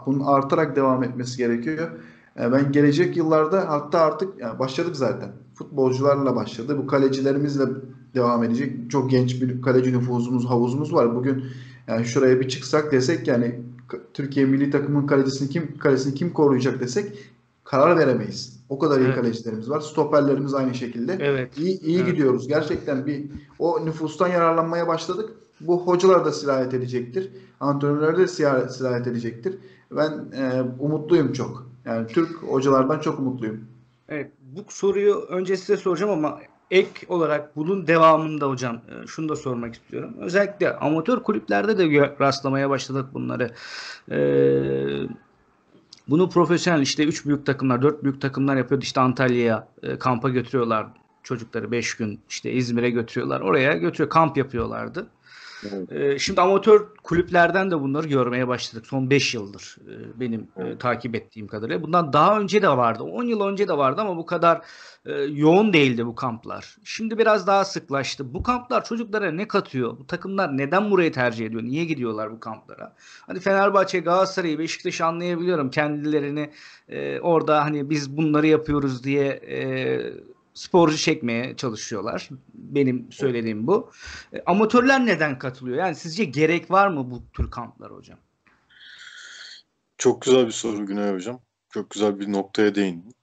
Bunun artarak devam etmesi gerekiyor. E, ben gelecek yıllarda hatta artık yani başladık zaten. Futbolcularla başladı. Bu kalecilerimizle devam edecek. Çok genç bir kaleci nüfusumuz, havuzumuz var. Bugün yani şuraya bir çıksak desek yani Türkiye milli takımın kalecisini kim kalesini kim koruyacak desek karar veremeyiz. O kadar iyi Evet. kalecilerimiz var. Stoperlerimiz aynı şekilde. Evet. İyi, iyi Evet. gidiyoruz. Gerçekten bir o nüfustan yararlanmaya başladık. Bu hocalar da sirayet edecektir. Antrenörler de sirayet edecektir. Ben e, umutluyum çok. Yani Türk hocalardan çok umutluyum. Evet, bu soruyu önce size soracağım ama ek olarak bunun devamında hocam e, şunu da sormak istiyorum. Özellikle amatör kulüplerde de rastlamaya başladık bunları. Ee, bunu profesyonel işte 3 büyük takımlar, 4 büyük takımlar yapıyordu. İşte Antalya'ya e, kampa götürüyorlar çocukları 5 gün. işte İzmir'e götürüyorlar. Oraya götürüyor kamp yapıyorlardı. Evet. Ee, Şimdi amatör kulüplerden de bunları görmeye başladık. Son 5 yıldır e, benim e, Evet. takip ettiğim kadarıyla. Bundan daha önce de vardı. 10 yıl önce de vardı ama bu kadar e, yoğun değildi bu kamplar. Şimdi biraz daha sıklaştı. Bu kamplar çocuklara ne katıyor? Bu takımlar neden burayı tercih ediyor? Niye gidiyorlar bu kamplara? Hani Fenerbahçe, Galatasaray'ı, Beşiktaş'ı anlayabiliyorum. Kendilerini e, orada hani biz bunları yapıyoruz diye e, sporcu çekmeye çalışıyorlar. Benim söylediğim bu. E, Amatörler neden katılıyor? Yani sizce gerek var mı bu tür kamplara hocam? Çok güzel bir soru Güney Hocam. Çok güzel bir noktaya değindin.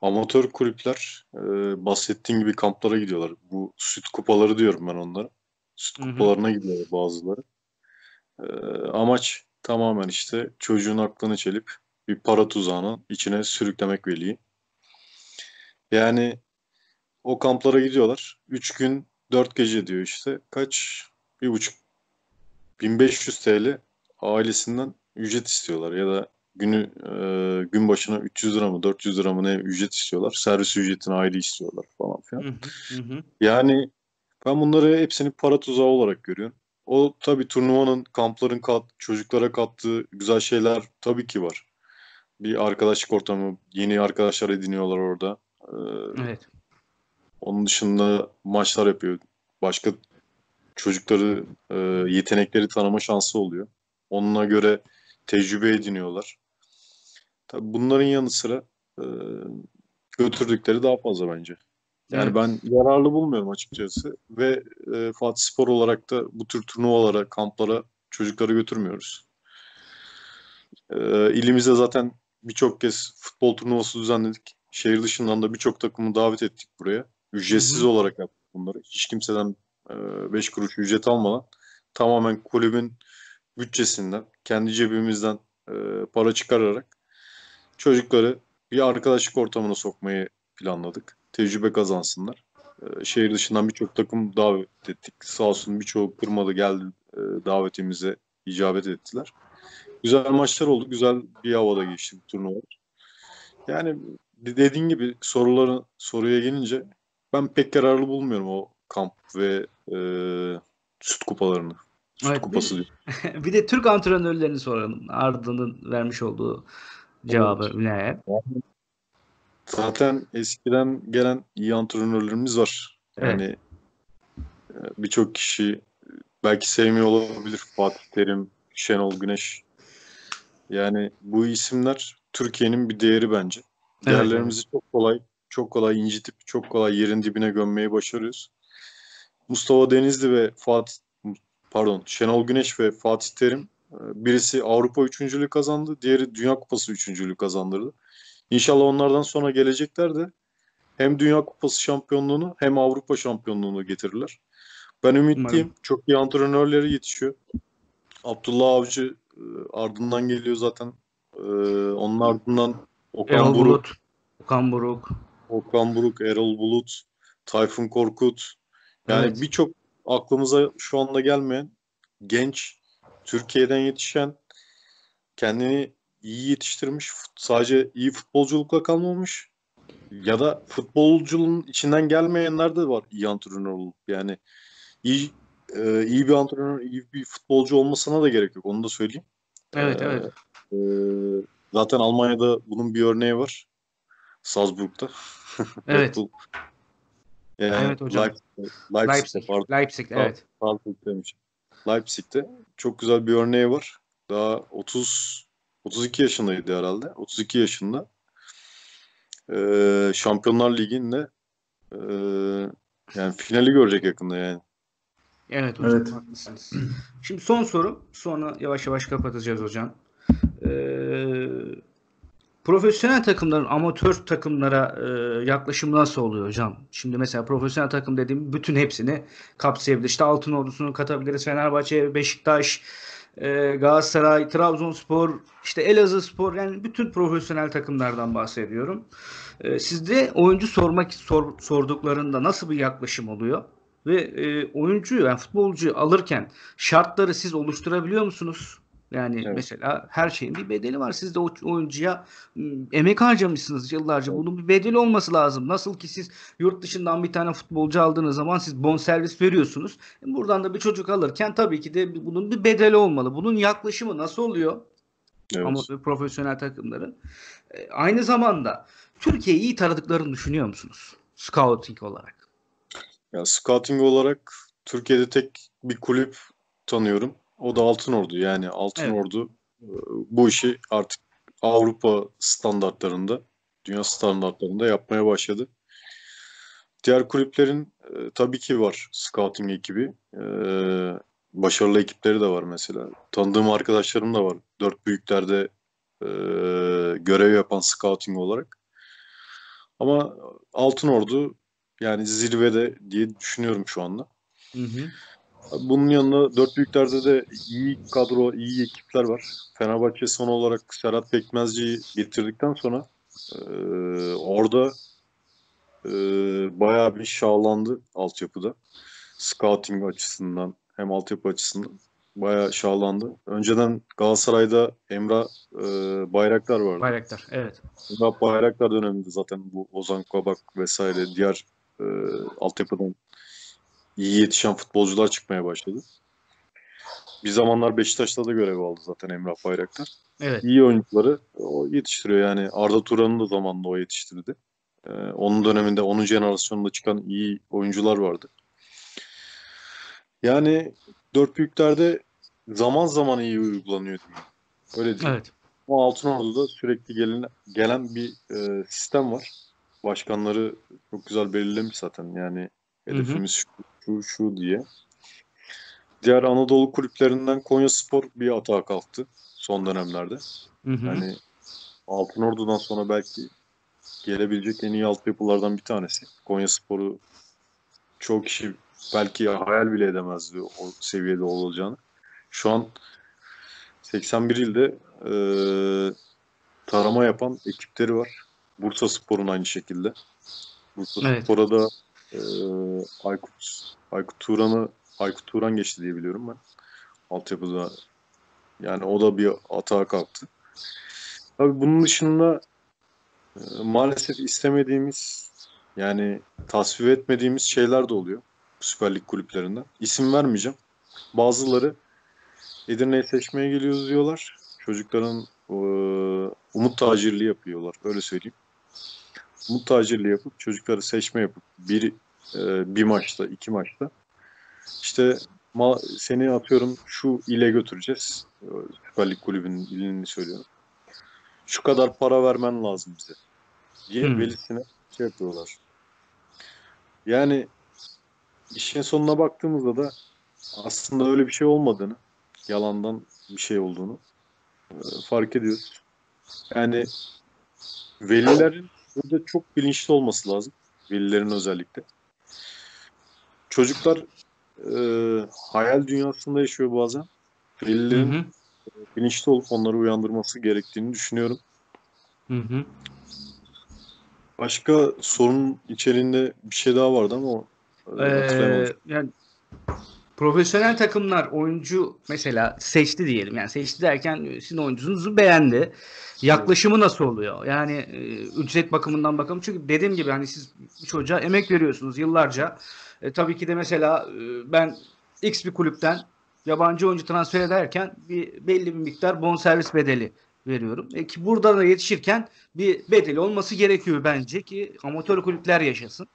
Amatör kulüpler e, bahsettiğin gibi kamplara gidiyorlar. Bu süt kupaları diyorum ben onlara. Süt kupalarına gidiyorlar bazıları. E, amaç tamamen işte çocuğun aklını çelip bir para tuzağının içine sürüklemek veliyi. Yani o kamplara gidiyorlar. 3 gün 4 gece diyor işte. Kaç? Bir buçuk 1500 TL ailesinden ücret istiyorlar ya da günü e, gün başına 300 lira mı 400 lira mı ne ücret istiyorlar. Servis ücretini ayrı istiyorlar falan filan. Yani ben bunları hepsini para tuzağı olarak görüyorum. O tabii turnuvanın, kampların kat, çocuklara kattığı güzel şeyler tabii ki var. Bir arkadaşlık ortamı, yeni arkadaşlar ediniyorlar orada. Ee, Evet. Onun dışında maçlar yapıyor. Başka çocukları, e, yetenekleri tanıma şansı oluyor. Onunla göre tecrübe ediniyorlar. Tabii bunların yanı sıra e, götürdükleri daha fazla bence. Yani Evet. ben yararlı bulmuyorum açıkçası ve e, Fatih Spor olarak da bu tür turnuvalara, kamplara çocukları götürmüyoruz. E, ilimizde zaten birçok kez futbol turnuvası düzenledik. Şehir dışından da birçok takımı davet ettik buraya. Ücretsiz Hı hı. olarak yaptık bunları. Hiç kimseden 5 kuruş ücret almadan tamamen kulübün bütçesinden, kendi cebimizden e, para çıkararak çocukları bir arkadaşlık ortamına sokmayı planladık. Tecrübe kazansınlar. E, şehir dışından birçok takım davet ettik. Sağ olsun birçoğu kırmadı geldi e, davetimize icabet ettiler. Güzel maçlar oldu. Güzel bir havada geçti bu turnuvalar. Yani de- dediğin gibi soruları soruya gelince ben pek yararlı bulmuyorum o kamp ve e, süt kupalarını. Süt Evet, kupası bir- diyor. (laughs) bir de Türk antrenörlerini soralım. Arda'nın vermiş olduğu cevabı ne? Zaten eskiden gelen iyi antrenörlerimiz var. Evet. Yani e, birçok kişi belki sevmiyor olabilir. Fatih Terim, Şenol Güneş. Yani bu isimler Türkiye'nin bir değeri bence. Evet, Değerlerimizi çok kolay, çok kolay incitip çok kolay yerin dibine gömmeyi başarıyoruz. Mustafa Denizli ve Fatih pardon Şenol Güneş ve Fatih Terim e, birisi Avrupa üçüncülüğü kazandı, diğeri Dünya Kupası üçüncülüğü kazandırdı. İnşallah onlardan sonra gelecekler de hem Dünya Kupası şampiyonluğunu hem Avrupa şampiyonluğunu getirirler. Ben ümitliyim. Umarım. Çok iyi antrenörleri yetişiyor. Abdullah Avcı e, ardından geliyor zaten. E, onun ardından Okan Erol Buruk, Bulut, Okan Buruk. Okan Buruk, Erol Bulut, Tayfun Korkut. Yani Evet. birçok aklımıza şu anda gelmeyen genç, Türkiye'den yetişen kendini iyi yetiştirmiş. Sadece iyi futbolculukla kalmamış. Ya da futbolculuğun içinden gelmeyenler de var iyi antrenör olup. Yani iyi e, iyi bir antrenör, iyi bir futbolcu olmasına da gerek yok. Onu da söyleyeyim. Evet Ee, evet. e, zaten Almanya'da bunun bir örneği var. Salzburg'da. Evet. (laughs) Yani Evet hocam. Leipzig, Leipzig'te, Leipzig. pardon. Leipzig evet. Salzburg demişim. Leipzig'te çok güzel bir örneği var. Daha 30 32 yaşındaydı herhalde. 32 yaşında. Ee, Şampiyonlar Ligi'nde ee, yani finali görecek yakında yani. Evet hocam Evet. haklısınız. Şimdi son soru. Sonra yavaş yavaş kapatacağız hocam. Ee, profesyonel takımların amatör takımlara e, yaklaşımı nasıl oluyor hocam? Şimdi mesela profesyonel takım dediğim bütün hepsini kapsayabilir. İşte Altın Ordusu'nu katabiliriz. Fenerbahçe, Beşiktaş, e, Galatasaray, Trabzonspor, işte Elazığspor yani bütün profesyonel takımlardan bahsediyorum. E, sizde oyuncu sormak sor- sorduklarında nasıl bir yaklaşım oluyor? Ve e, oyuncuyu yani futbolcuyu alırken şartları siz oluşturabiliyor musunuz? Yani Evet. mesela her şeyin bir bedeli var. Siz de o oyuncuya emek harcamışsınız yıllarca. Bunun bir bedeli olması lazım. Nasıl ki siz yurt dışından bir tane futbolcu aldığınız zaman siz bonservis veriyorsunuz. E, Buradan da bir çocuk alırken tabii ki de bunun bir bedeli olmalı. Bunun yaklaşımı nasıl oluyor? Evet. Ama profesyonel takımların. E, aynı zamanda Türkiye'yi iyi tanıdıklarını düşünüyor musunuz? Scouting olarak. Ya scouting olarak Türkiye'de tek bir kulüp tanıyorum. O da Altınordu. Yani Altınordu e, bu işi artık Avrupa standartlarında, dünya standartlarında yapmaya başladı. Diğer kulüplerin e, tabii ki var scouting ekibi. E, başarılı ekipleri de var mesela. Tanıdığım arkadaşlarım da var. Dört büyüklerde e, görev yapan scouting olarak. Ama Altınordu yani zirvede diye düşünüyorum şu anda. Hı hı. Bunun yanında dört büyüklerde de iyi kadro, iyi ekipler var. Fenerbahçe son olarak Serhat Pekmezci'yi getirdikten sonra e, orada e, bayağı bir şahlandı altyapıda. Scouting açısından hem altyapı açısından bayağı şahlandı. Önceden Galatasaray'da Emrah e, Bayraktar vardı. Bayraktar. Evet. Emrah Bayraktar döneminde zaten bu Ozan Kabak vesaire diğer e, altyapıdan iyi yetişen futbolcular çıkmaya başladı. Bir zamanlar Beşiktaş'ta da görev aldı zaten Emrah Bayraktar. Evet. İyi oyuncuları o yetiştiriyor yani Arda Turan'ı da zamanında o yetiştirdi. Ee, onun döneminde 10. jenerasyonunda çıkan iyi oyuncular vardı. Yani dört büyüklerde zaman zaman iyi uygulanıyor diyeyim. Öyle diyeyim. Evet. Ama Altınordu'da sürekli gelen, gelen bir e, sistem var. Başkanları çok güzel belirlemiş zaten. Yani hedefimiz şu, şu, şu diye. Diğer Anadolu kulüplerinden Konyaspor bir atağa kalktı son dönemlerde. Hı hı. Yani Altınordu'dan sonra belki gelebilecek en iyi altyapılardan bir tanesi. Konyaspor'u çoğu kişi belki hayal bile edemezdi o seviyede olacağını. Şu an 81 ilde e, tarama yapan ekipleri var. Bursa Spor'un aynı şekilde. Bursa Evet. Spor'a da e, Aykut, Aykut Turan'ı Aykut Turan geçti diye biliyorum ben. Altyapıda yani o da bir atağa kalktı. Tabii bunun dışında e, maalesef istemediğimiz yani tasvip etmediğimiz şeyler de oluyor Süper Lig kulüplerinden. İsim vermeyeceğim. Bazıları Edirne'ye seçmeye geliyoruz diyorlar. Çocukların e, umut tacirliği yapıyorlar. Öyle söyleyeyim. Tacirliği yapıp çocukları seçme yapıp bir e, bir maçta, iki maçta işte ma- seni atıyorum şu ile götüreceğiz. E, Süper Lig kulübünün ilini söylüyorum. Şu kadar para vermen lazım bize. Diye Hmm. velisine şey yapıyorlar. Yani işin sonuna baktığımızda da aslında öyle bir şey olmadığını, yalandan bir şey olduğunu e, fark ediyoruz. Yani velilerin burada çok bilinçli olması lazım. Velilerin özellikle. Çocuklar e, hayal dünyasında yaşıyor bazen. Hı Velilerin hı. bilinçli olup onları uyandırması gerektiğini düşünüyorum. Hı hı. Başka sorun içeriğinde bir şey daha vardı ama e. Ee, yani profesyonel takımlar oyuncu mesela seçti diyelim. Yani seçti derken e, sizin oyuncunuzu beğendi. Yaklaşımı nasıl oluyor? Yani e, ücret bakımından bakalım. Çünkü dediğim gibi hani siz çocuğa emek veriyorsunuz yıllarca. E, tabii ki de mesela e, ben X bir kulüpten yabancı oyuncu transfer ederken bir belli bir miktar bonservis bedeli veriyorum. E ki burada da yetişirken bir bedeli olması gerekiyor bence ki amatör kulüpler yaşasın.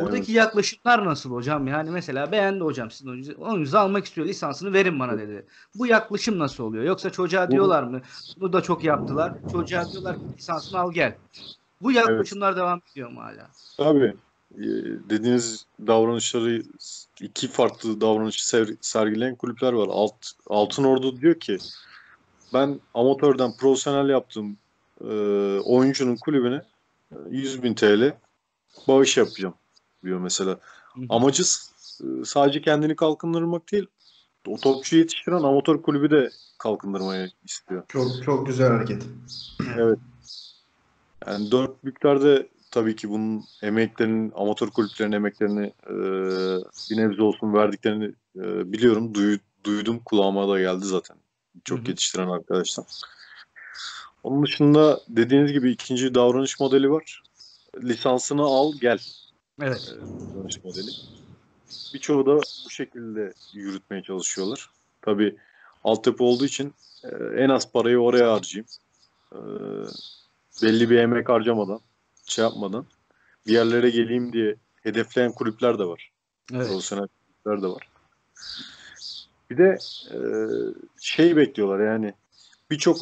Buradaki yaklaşımlar nasıl hocam? Yani mesela beğendi hocam sizin oyuncunuzu, oyuncunuzu almak istiyor lisansını verin bana dedi. Bu yaklaşım nasıl oluyor? Yoksa çocuğa diyorlar mı? Bunu da çok yaptılar. Çocuğa diyorlar ki lisansını al gel. Bu yaklaşımlar devam ediyor mu hala? Tabii. Ee, Dediğiniz davranışları iki farklı davranışı ser- sergileyen kulüpler var. Alt, Altın Ordu diyor ki ben amatörden profesyonel yaptığım e, oyuncunun kulübüne 100 bin TL bağış yapacağım diyor mesela. Amacı sadece kendini kalkındırmak değil, o topçuyu yetiştiren amatör kulübü de kalkındırmayı istiyor. Çok çok güzel hareket. Yani dört büyüklerde tabii ki bunun emeklerinin, amatör kulüplerin emeklerini e, bir nebze olsun verdiklerini e, biliyorum. Duy- duydum, kulağıma da geldi zaten. Çok yetiştiren arkadaşlar. Onun dışında dediğiniz gibi ikinci davranış modeli var. Lisansını al, gel Evet. davranış modeli. Birçoğu da bu şekilde yürütmeye çalışıyorlar. Tabii altyapı olduğu için en az parayı oraya harcayayım. Belli bir emek harcamadan, şey yapmadan bir yerlere geleyim diye hedefleyen kulüpler de var. Evet. Profesyonel kulüpler de var. Bir de şey bekliyorlar yani birçok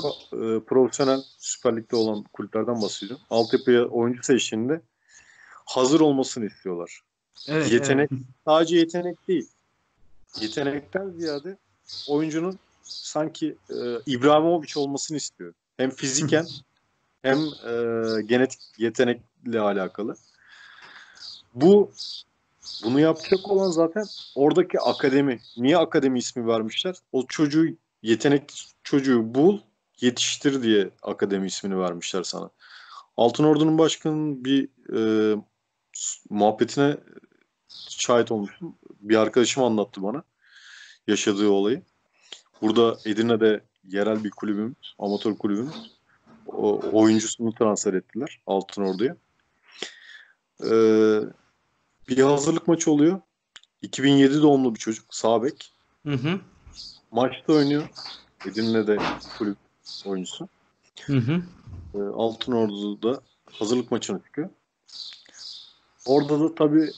profesyonel Süper Lig'de olan kulüplerden bahsediyorum. Altyapıya oyuncu seçtiğinde hazır olmasını istiyorlar. Evet. Yetenek evet. sadece yetenek değil. Yetenekten ziyade oyuncunun sanki e, İbrahimovic olmasını istiyor. Hem fiziken (laughs) hem e, genetik yetenekle alakalı. Bu bunu yapacak olan zaten oradaki akademi. Niye akademi ismi vermişler? O çocuğu yetenek çocuğu bul, yetiştir diye akademi ismini vermişler sana. Altınordu'nun başkanının bir e, muhabbetine şahit olmuştum. Bir arkadaşım anlattı bana yaşadığı olayı. Burada Edirne'de yerel bir kulübümüz, amatör kulübümüz o, oyuncusunu transfer ettiler Altınordu'ya. Ee, bir hazırlık maçı oluyor. 2007 doğumlu bir çocuk, sağ bek. Hı hı. Maçta oynuyor. Edirne'de kulüp oyuncusu. Hı hı. Ee, Altınordu'da hazırlık maçına çıkıyor. Orada da tabii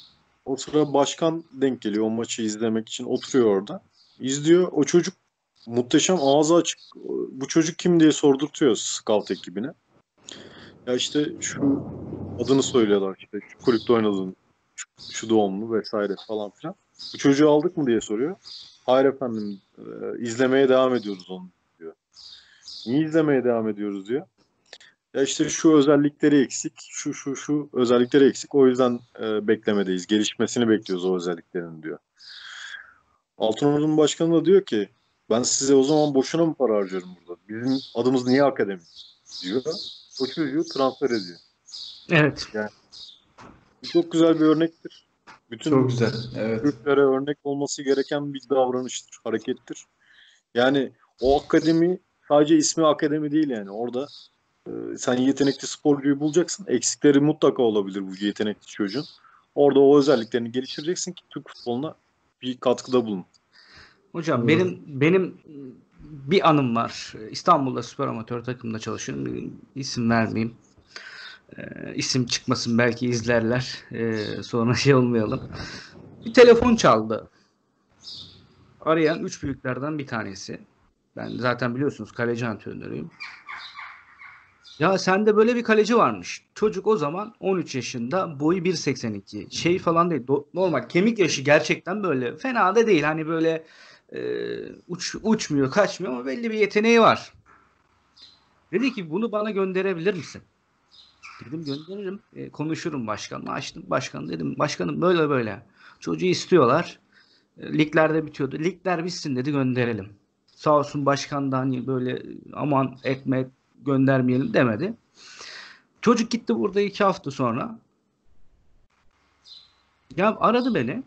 o sıra başkan denk geliyor o maçı izlemek için oturuyor orada. İzliyor. O çocuk muhteşem ağzı açık. Bu çocuk kim diye sordurtuyor scout ekibine. Ya işte şu adını söylüyorlar işte şu kulüpte oynadığını, şu, doğumlu vesaire falan filan. Bu çocuğu aldık mı diye soruyor. Hayır efendim e, izlemeye devam ediyoruz onu diyor. Niye izlemeye devam ediyoruz diyor. Ya işte şu özellikleri eksik, şu şu şu özellikleri eksik. O yüzden e, beklemedeyiz. Gelişmesini bekliyoruz o özelliklerin diyor. Altınordu'nun başkanı da diyor ki ben size o zaman boşuna mı para harcıyorum burada? Bizim adımız niye akademi? diyor. O çocuğu transfer ediyor. Evet. Bu çok güzel bir örnektir. Bütün Çok güzel. Evet. Türklere örnek olması gereken bir davranıştır, harekettir. Yani o akademi sadece ismi akademi değil yani. Orada sen yetenekli sporcuyu bulacaksın. Eksikleri mutlaka olabilir bu yetenekli çocuğun. Orada o özelliklerini geliştireceksin ki Türk futboluna bir katkıda bulun. Hocam Doğru. benim benim bir anım var. İstanbul'da süper amatör takımda çalışıyorum. İsim vermeyeyim. Ee, isim çıkmasın belki izlerler. Ee, sonra şey olmayalım. Bir telefon çaldı. Arayan üç büyüklerden bir tanesi. Ben zaten biliyorsunuz kaleci antrenörüyüm. Ya sende böyle bir kaleci varmış. Çocuk o zaman 13 yaşında boyu 1.82. Şey falan değil. normal kemik yaşı gerçekten böyle. Fena da değil. Hani böyle e, uç, uçmuyor, kaçmıyor ama belli bir yeteneği var. Dedi ki bunu bana gönderebilir misin? Dedim gönderirim. E, konuşurum başkanla. Açtım başkan dedim. Başkanım böyle böyle. Çocuğu istiyorlar. E, liglerde bitiyordu. Ligler bitsin dedi gönderelim. Sağ olsun başkan da hani böyle aman etme göndermeyelim demedi. Çocuk gitti burada iki hafta sonra. Ya aradı beni.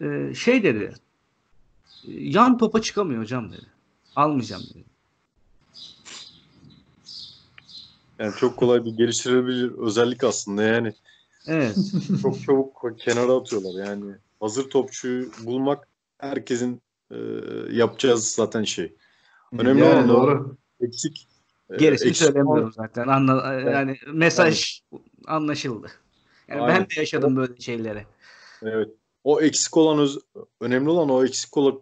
Ee, şey dedi. Yan topa çıkamıyor hocam dedi. Almayacağım dedi. Yani çok kolay bir geliştirilebilir özellik aslında yani. Evet. (laughs) Çok çabuk kenara atıyorlar yani. Hazır topçuyu bulmak herkesin e, yapacağı zaten şey. Önemli Yani olan doğru. eksik. e, Gerisini eksik söylemiyorum zaten. Anla, yani mesaj anlaşıldı. Yani ben Aynen. de yaşadım böyle şeyleri. Evet. O eksik olan öz- önemli olan o eksik olan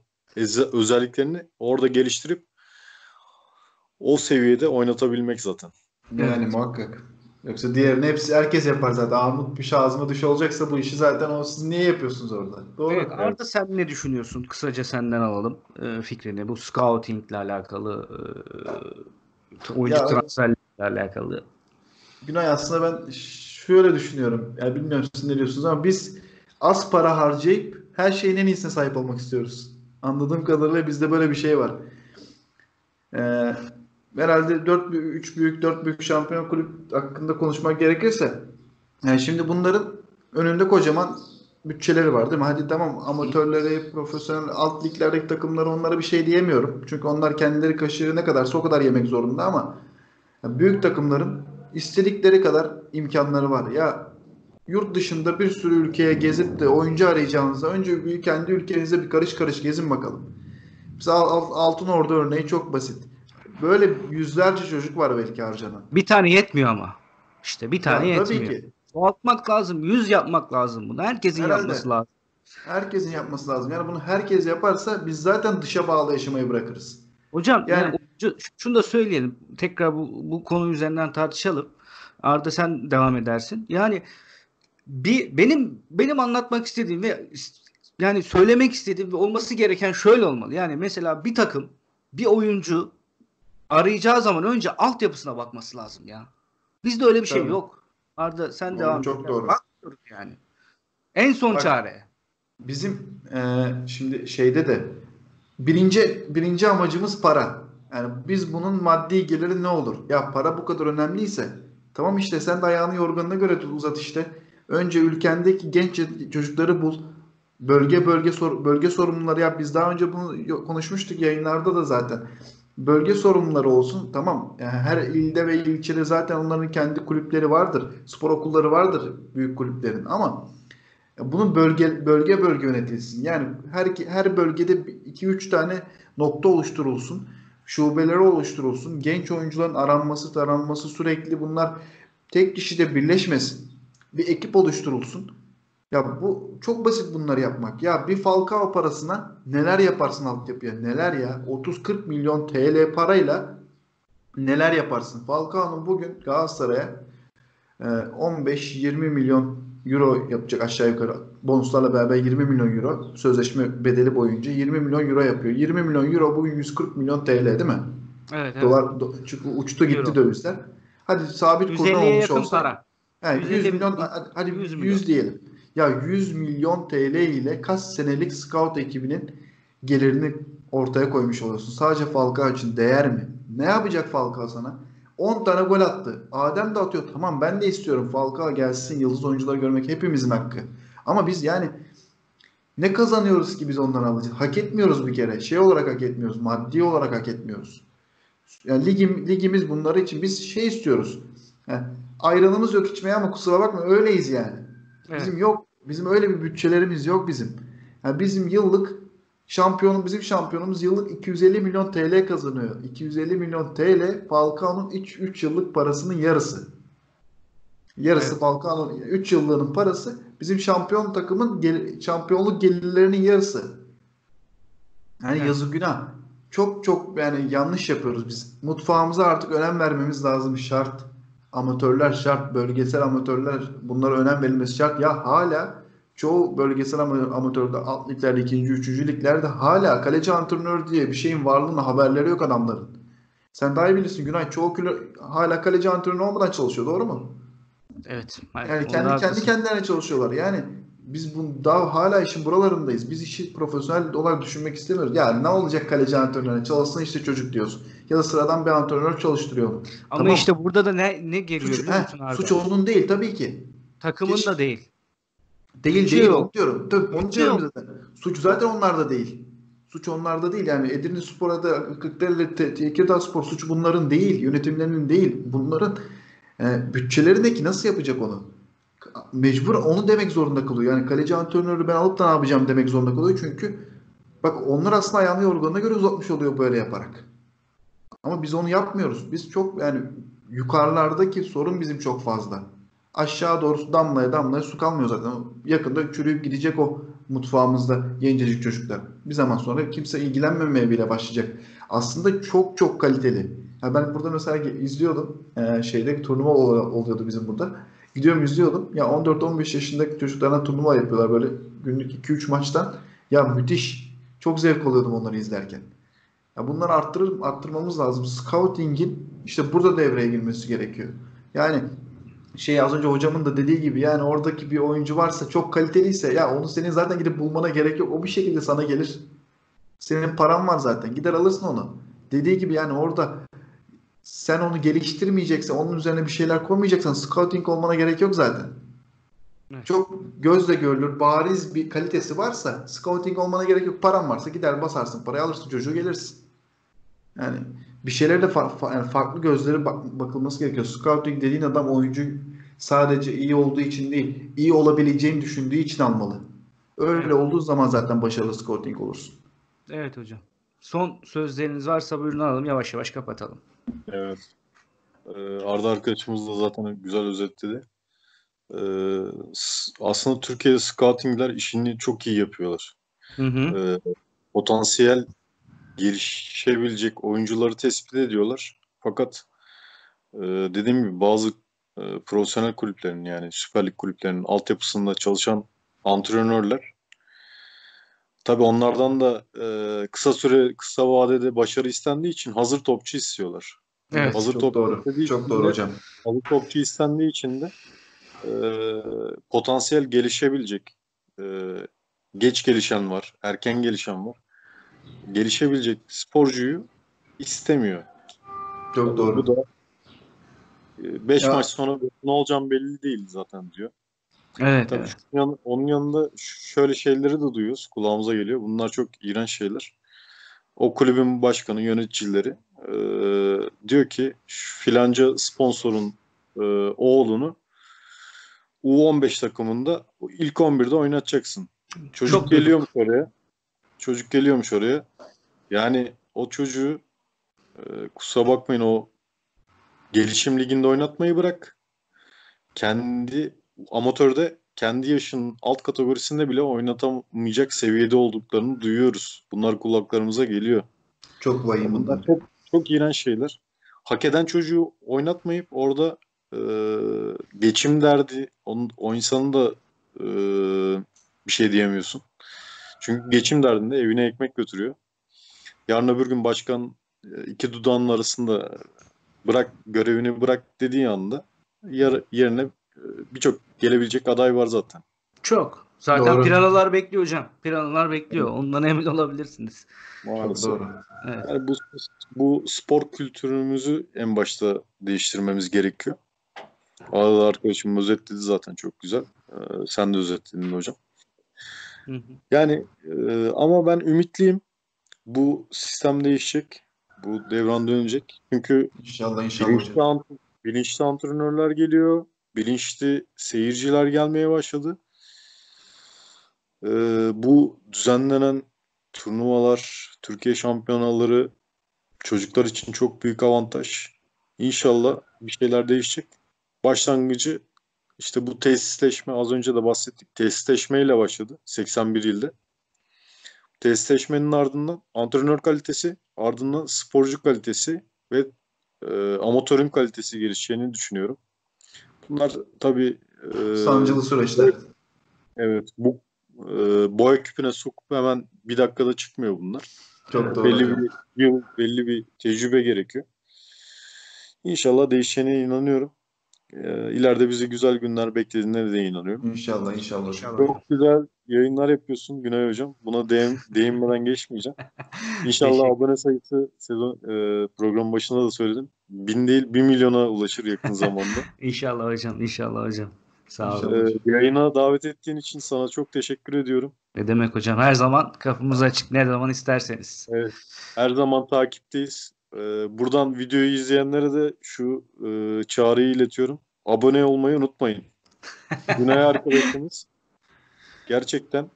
özelliklerini orada geliştirip o seviyede oynatabilmek zaten. Yani Evet. muhakkak. Yoksa diğerini hepsi herkes yapar zaten. Armut bir şey ağzıma düş olacaksa bu işi zaten o siz niye yapıyorsunuz orada? Doğru. Evet, Arda sen ne düşünüyorsun? Kısaca senden alalım e, fikrini. Bu scoutingle alakalı, e, oyuncu Ya- transferlerle alakalı. Günay aslında ben şöyle düşünüyorum. Ya bilmiyorum siz ne diyorsunuz ama biz az para harcayıp her şeyin en iyisine sahip olmak istiyoruz. Anladığım kadarıyla bizde böyle bir şey var. Ee, herhalde 4 3 büyük 4 büyük şampiyon kulüp hakkında konuşmak gerekirse yani şimdi bunların önünde kocaman bütçeleri var değil mi? Hadi tamam amatörleri, profesyonel alt liglerdeki takımları onlara bir şey diyemiyorum. Çünkü onlar kendileri kaşığı ne kadarsa o kadar yemek zorunda ama ya büyük takımların istedikleri kadar imkanları var. Ya yurt dışında bir sürü ülkeye gezip de oyuncu arayacağınızda önce kendi ülkenizde bir karış karış gezin bakalım. Mesela Al- Al- Altın Ordu örneği çok basit. Böyle yüzlerce çocuk var belki harcanan. Bir tane yetmiyor ama. İşte bir tane Ya tabii yetmiyor. ki. Çoğaltmak lazım. Yüz yapmak lazım bunu. Herkesin Herhalde. yapması lazım. Herkesin yapması lazım. Yani bunu herkes yaparsa biz zaten dışa bağlı yaşamayı bırakırız. Hocam Yani- yani, şunu da söyleyelim. Tekrar bu, bu konu üzerinden tartışalım. Arda sen devam edersin. Yani bir benim benim anlatmak istediğim ve yani söylemek istediğim ve olması gereken şöyle olmalı. Yani mesela bir takım bir oyuncu arayacağı zaman önce altyapısına bakması lazım ya. Bizde öyle bir şey Tabii. yok. Arda sen Doğru, devam çok et. doğru. Bakmıyoruz yani. En son Bak- çare. Bizim e, şimdi şeyde de birinci birinci amacımız para. Yani biz bunun maddi geliri ne olur? Ya para bu kadar önemliyse tamam işte sen de ayağını yorganına göre tut- uzat işte. Önce ülkendeki genç çocukları bul. Bölge bölge sor, bölge sorumluları yap. Biz daha önce bunu konuşmuştuk yayınlarda da zaten. Bölge sorumluları olsun. Tamam. Yani her ilde ve ilçede zaten onların kendi kulüpleri vardır. Spor okulları vardır büyük kulüplerin ama Bunun bölge bölge bölge yönetilsin. Yani her her bölgede 2-3 tane nokta oluşturulsun. Şubeleri oluşturulsun. Genç oyuncuların aranması, taranması sürekli bunlar tek kişide birleşmesin. Bir ekip oluşturulsun. Ya bu çok basit bunları yapmak. Ya bir Falcao parasına neler yaparsın altyapıya? Neler ya? 30-40 milyon TL parayla neler yaparsın? Falcao'nun bugün Galatasaray'a e, 15-20 milyon euro yapacak aşağı yukarı. Bonuslarla beraber 20 milyon euro. Sözleşme bedeli boyunca 20 milyon euro yapıyor. 20 milyon euro bugün 140 milyon TL değil mi? Evet, evet. Dolar do- çünkü uçtu gitti Euro. dövizler. Hadi sabit kurdan 150'ye olmuş olsa. para. Yani 150 100 milyon hadi- hadi 100 100, milyon. diyelim. Ya 100 milyon TL ile kaç senelik scout ekibinin gelirini ortaya koymuş oluyorsun. Sadece Falcao için değer mi? Ne yapacak Falcao sana? 10 tane gol attı. Adem de atıyor. Tamam ben de istiyorum Falcao gelsin yıldız oyuncuları görmek hepimizin hakkı. Ama biz yani ne kazanıyoruz ki biz ondan alacağız? Hak etmiyoruz bir kere. Şey olarak hak etmiyoruz. Maddi olarak hak etmiyoruz. Yani ligim, ligimiz bunları için biz şey istiyoruz. Yani ayranımız yok içmeye ama kusura bakma öyleyiz yani. Evet. Bizim yok. Bizim öyle bir bütçelerimiz yok bizim. Yani bizim yıllık şampiyonum bizim şampiyonumuz yıllık 250 milyon TL kazanıyor. 250 milyon TL Falcao'nun 3 3 yıllık parasının yarısı. Yarısı Evet. Falcao'nun 3 yıllığının parası bizim şampiyon takımın gel- şampiyonluk gelirlerinin yarısı. Yani Evet. yazık günah. Çok çok yani yanlış yapıyoruz biz. Mutfağımıza artık önem vermemiz lazım şart. Amatörler şart, bölgesel amatörler bunlara önem verilmesi şart. Ya hala çoğu bölgesel ama- amatörde alt liglerde, ikinci, üçüncü liglerde hala kaleci antrenör diye bir şeyin varlığına haberleri yok adamların. Sen daha iyi bilirsin Günay. Çoğu kilo, hala kaleci antrenör olmadan çalışıyor. Doğru mu? Evet. Hayır, Yani kendi kendi haklısın. kendilerine çalışıyorlar. Yani biz bu daha hala işin buralarındayız. Biz işi profesyonel olarak düşünmek istemiyoruz. Ya ne olacak kaleci antrenörüne? Çalışsın işte çocuk diyoruz. Ya da sıradan bir antrenör çalıştırıyor onu. Ama Tamam. işte burada da ne ne geliyor Suç, biliyor Arda? suç onun değil tabii ki. Takımın Geç- da değil. Değil Suçu değil yok. diyorum. Tabii onu diyorum zaten. Suç zaten onlarda değil. Suç onlarda değil. Yani Edirne Spor'a da Kırklareli Te- Tekirdağ Spor suçu bunların değil. Yönetimlerinin değil. Bunların e, bütçelerindeki nasıl yapacak onu? Mecbur onu demek zorunda kalıyor. Yani kaleci antrenörü ben alıp da ne yapacağım demek zorunda kalıyor. Çünkü bak onlar aslında ayağını yorganına göre uzatmış oluyor böyle yaparak. Ama biz onu yapmıyoruz. Biz çok yani yukarılardaki sorun bizim çok fazla. Aşağı doğrusu damlaya damlaya su kalmıyor zaten. Yakında çürüyüp gidecek o mutfağımızda gencecik çocuklar. Bir zaman sonra kimse ilgilenmemeye bile başlayacak. Aslında çok çok kaliteli. Ya ben burada mesela izliyordum. Ee, şeyde turnuva ol- oluyordu bizim burada. Gidiyorum izliyordum. Ya 14-15 yaşındaki çocuklarla turnuva yapıyorlar böyle günlük 2-3 maçtan. Ya müthiş. Çok zevk alıyordum onları izlerken. Ya bunları arttırır, arttırmamız lazım. Scouting'in işte burada devreye girmesi gerekiyor. Yani şey az önce hocamın da dediği gibi yani oradaki bir oyuncu varsa çok kaliteliyse ya onu senin zaten gidip bulmana gerek yok. O bir şekilde sana gelir. Senin paran var zaten. Gider alırsın onu. Dediği gibi yani orada sen onu geliştirmeyeceksen, onun üzerine bir şeyler koymayacaksan scouting olmana gerek yok zaten. Evet. Çok gözle görülür, bariz bir kalitesi varsa scouting olmana gerek yok. Paran varsa gider basarsın, parayı alırsın, çocuğu gelirsin. Yani bir şeylere de fa- fa- yani farklı gözlere bak- bakılması gerekiyor. Scouting dediğin adam oyuncu sadece iyi olduğu için değil, iyi olabileceğini düşündüğü için almalı. Öyle Evet. olduğu zaman zaten başarılı scouting olursun. Evet hocam. Son sözleriniz varsa buyurun alalım. Yavaş yavaş kapatalım. Evet. Ee, Arda arkadaşımız da zaten güzel özetledi. Ee, aslında Türkiye'de scoutingler işini çok iyi yapıyorlar. Hı hı. Ee, potansiyel gelişebilecek oyuncuları tespit ediyorlar. Fakat e, dediğim gibi bazı e, profesyonel kulüplerin yani Süper Lig kulüplerinin altyapısında çalışan antrenörler tabii onlardan da e, kısa süre kısa vadede başarı istendiği için hazır topçu istiyorlar. Evet, hazır çok top doğru. Çok doğru de- hocam. Hazır topçu istendiği için de e, potansiyel gelişebilecek e, geç gelişen var, erken gelişen var. Gelişebilecek sporcuyu istemiyor. Çok doğru. Bu da 5 Ya- maç sonra ne olacağım belli değil zaten diyor. Evet, Tabii evet. yan- onun yanında şöyle şeyleri de duyuyoruz. Kulağımıza geliyor. Bunlar çok iğrenç şeyler. O kulübün başkanı, yöneticileri e, diyor ki şu filanca sponsorun e, oğlunu U15 takımında ilk 11'de oynatacaksın. Çocuk Çok geliyormuş oraya. Çocuk geliyormuş oraya. Yani o çocuğu e, kusura bakmayın o gelişim liginde oynatmayı bırak. Kendi amatörde kendi yaşının alt kategorisinde bile oynatamayacak seviyede olduklarını duyuyoruz. Bunlar kulaklarımıza geliyor. Çok vahim bunlar. çok çok iğrenç şeyler. Hak eden çocuğu oynatmayıp orada e, geçim derdi onun, o insanın da e, bir şey diyemiyorsun. Çünkü geçim derdinde evine ekmek götürüyor. Yarın öbür gün başkan e, iki dudağının arasında bırak görevini bırak dediği anda yar, yerine e, birçok gelebilecek aday var zaten. Çok. Zaten Doğru. piranalar bekliyor hocam. Piranalar bekliyor. Ondan emin olabilirsiniz. Maalesef. doğru. Evet. Yani bu, bu spor kültürümüzü en başta değiştirmemiz gerekiyor. Arada arkadaşım özetledi zaten çok güzel. Ee, sen de özetledin hocam. Hı hı. Yani e, ama ben ümitliyim. Bu sistem değişecek. Bu devran dönecek. Çünkü İnşallah inşallah bilinçli, hocam. ant- bilinçli antrenörler geliyor. Bilinçli seyirciler gelmeye başladı. Ee, bu düzenlenen turnuvalar, Türkiye şampiyonaları çocuklar için çok büyük avantaj. İnşallah bir şeyler değişecek. Başlangıcı işte bu tesisleşme az önce de bahsettik. Tesisleşmeyle başladı 81 ilde. Tesisleşmenin ardından antrenör kalitesi, ardından sporcu kalitesi ve e, amatörün kalitesi gelişeceğini düşünüyorum. Bunlar tabii e, Sancılı süreçler. evet bu e, boya küpüne sokup hemen bir dakikada çıkmıyor bunlar. Çok doğru. belli bir yıl, belli bir tecrübe gerekiyor. İnşallah değişeceğine inanıyorum. Ee, ileride bizi güzel günler beklediğine de inanıyorum. İnşallah inşallah. İnşallah. Çok güzel yayınlar yapıyorsun Günay Hocam. Buna değin, (laughs) değinmeden geçmeyeceğim. İnşallah abone sayısı sezon e, program başında da söyledim. Bin değil bir milyona ulaşır yakın zamanda. (laughs) İnşallah hocam. İnşallah hocam. Sağ olun. Ee, yayına davet ettiğin için sana çok teşekkür ediyorum. Ne demek hocam? Her zaman kapımız açık. Ne zaman isterseniz. Her zaman takipteyiz. Ee, buradan videoyu izleyenlere de şu e, çağrıyı iletiyorum. Abone olmayı unutmayın. Günay (laughs) arkadaşımız gerçekten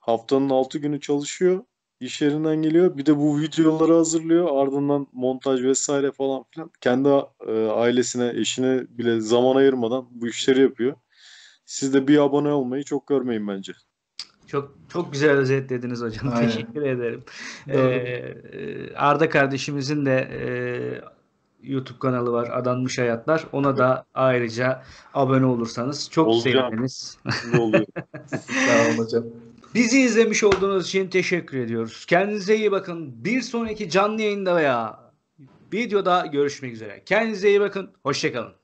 haftanın 6 günü çalışıyor. İş yerinden geliyor. Bir de bu videoları hazırlıyor. Ardından montaj vesaire falan filan. Kendi e, ailesine, eşine bile zaman ayırmadan bu işleri yapıyor. Siz de bir abone olmayı çok görmeyin bence. Çok çok güzel özetlediniz hocam. Aynen. Teşekkür ederim. Ee, Arda kardeşimizin de e, YouTube kanalı var. Adanmış Hayatlar. Ona da ayrıca abone olursanız çok Olacağım. seviniriz. Ne oluyor? (laughs) Sağ olun hocam. Bizi izlemiş olduğunuz için teşekkür ediyoruz. Kendinize iyi bakın. Bir sonraki canlı yayında veya videoda görüşmek üzere. Kendinize iyi bakın. Hoşçakalın.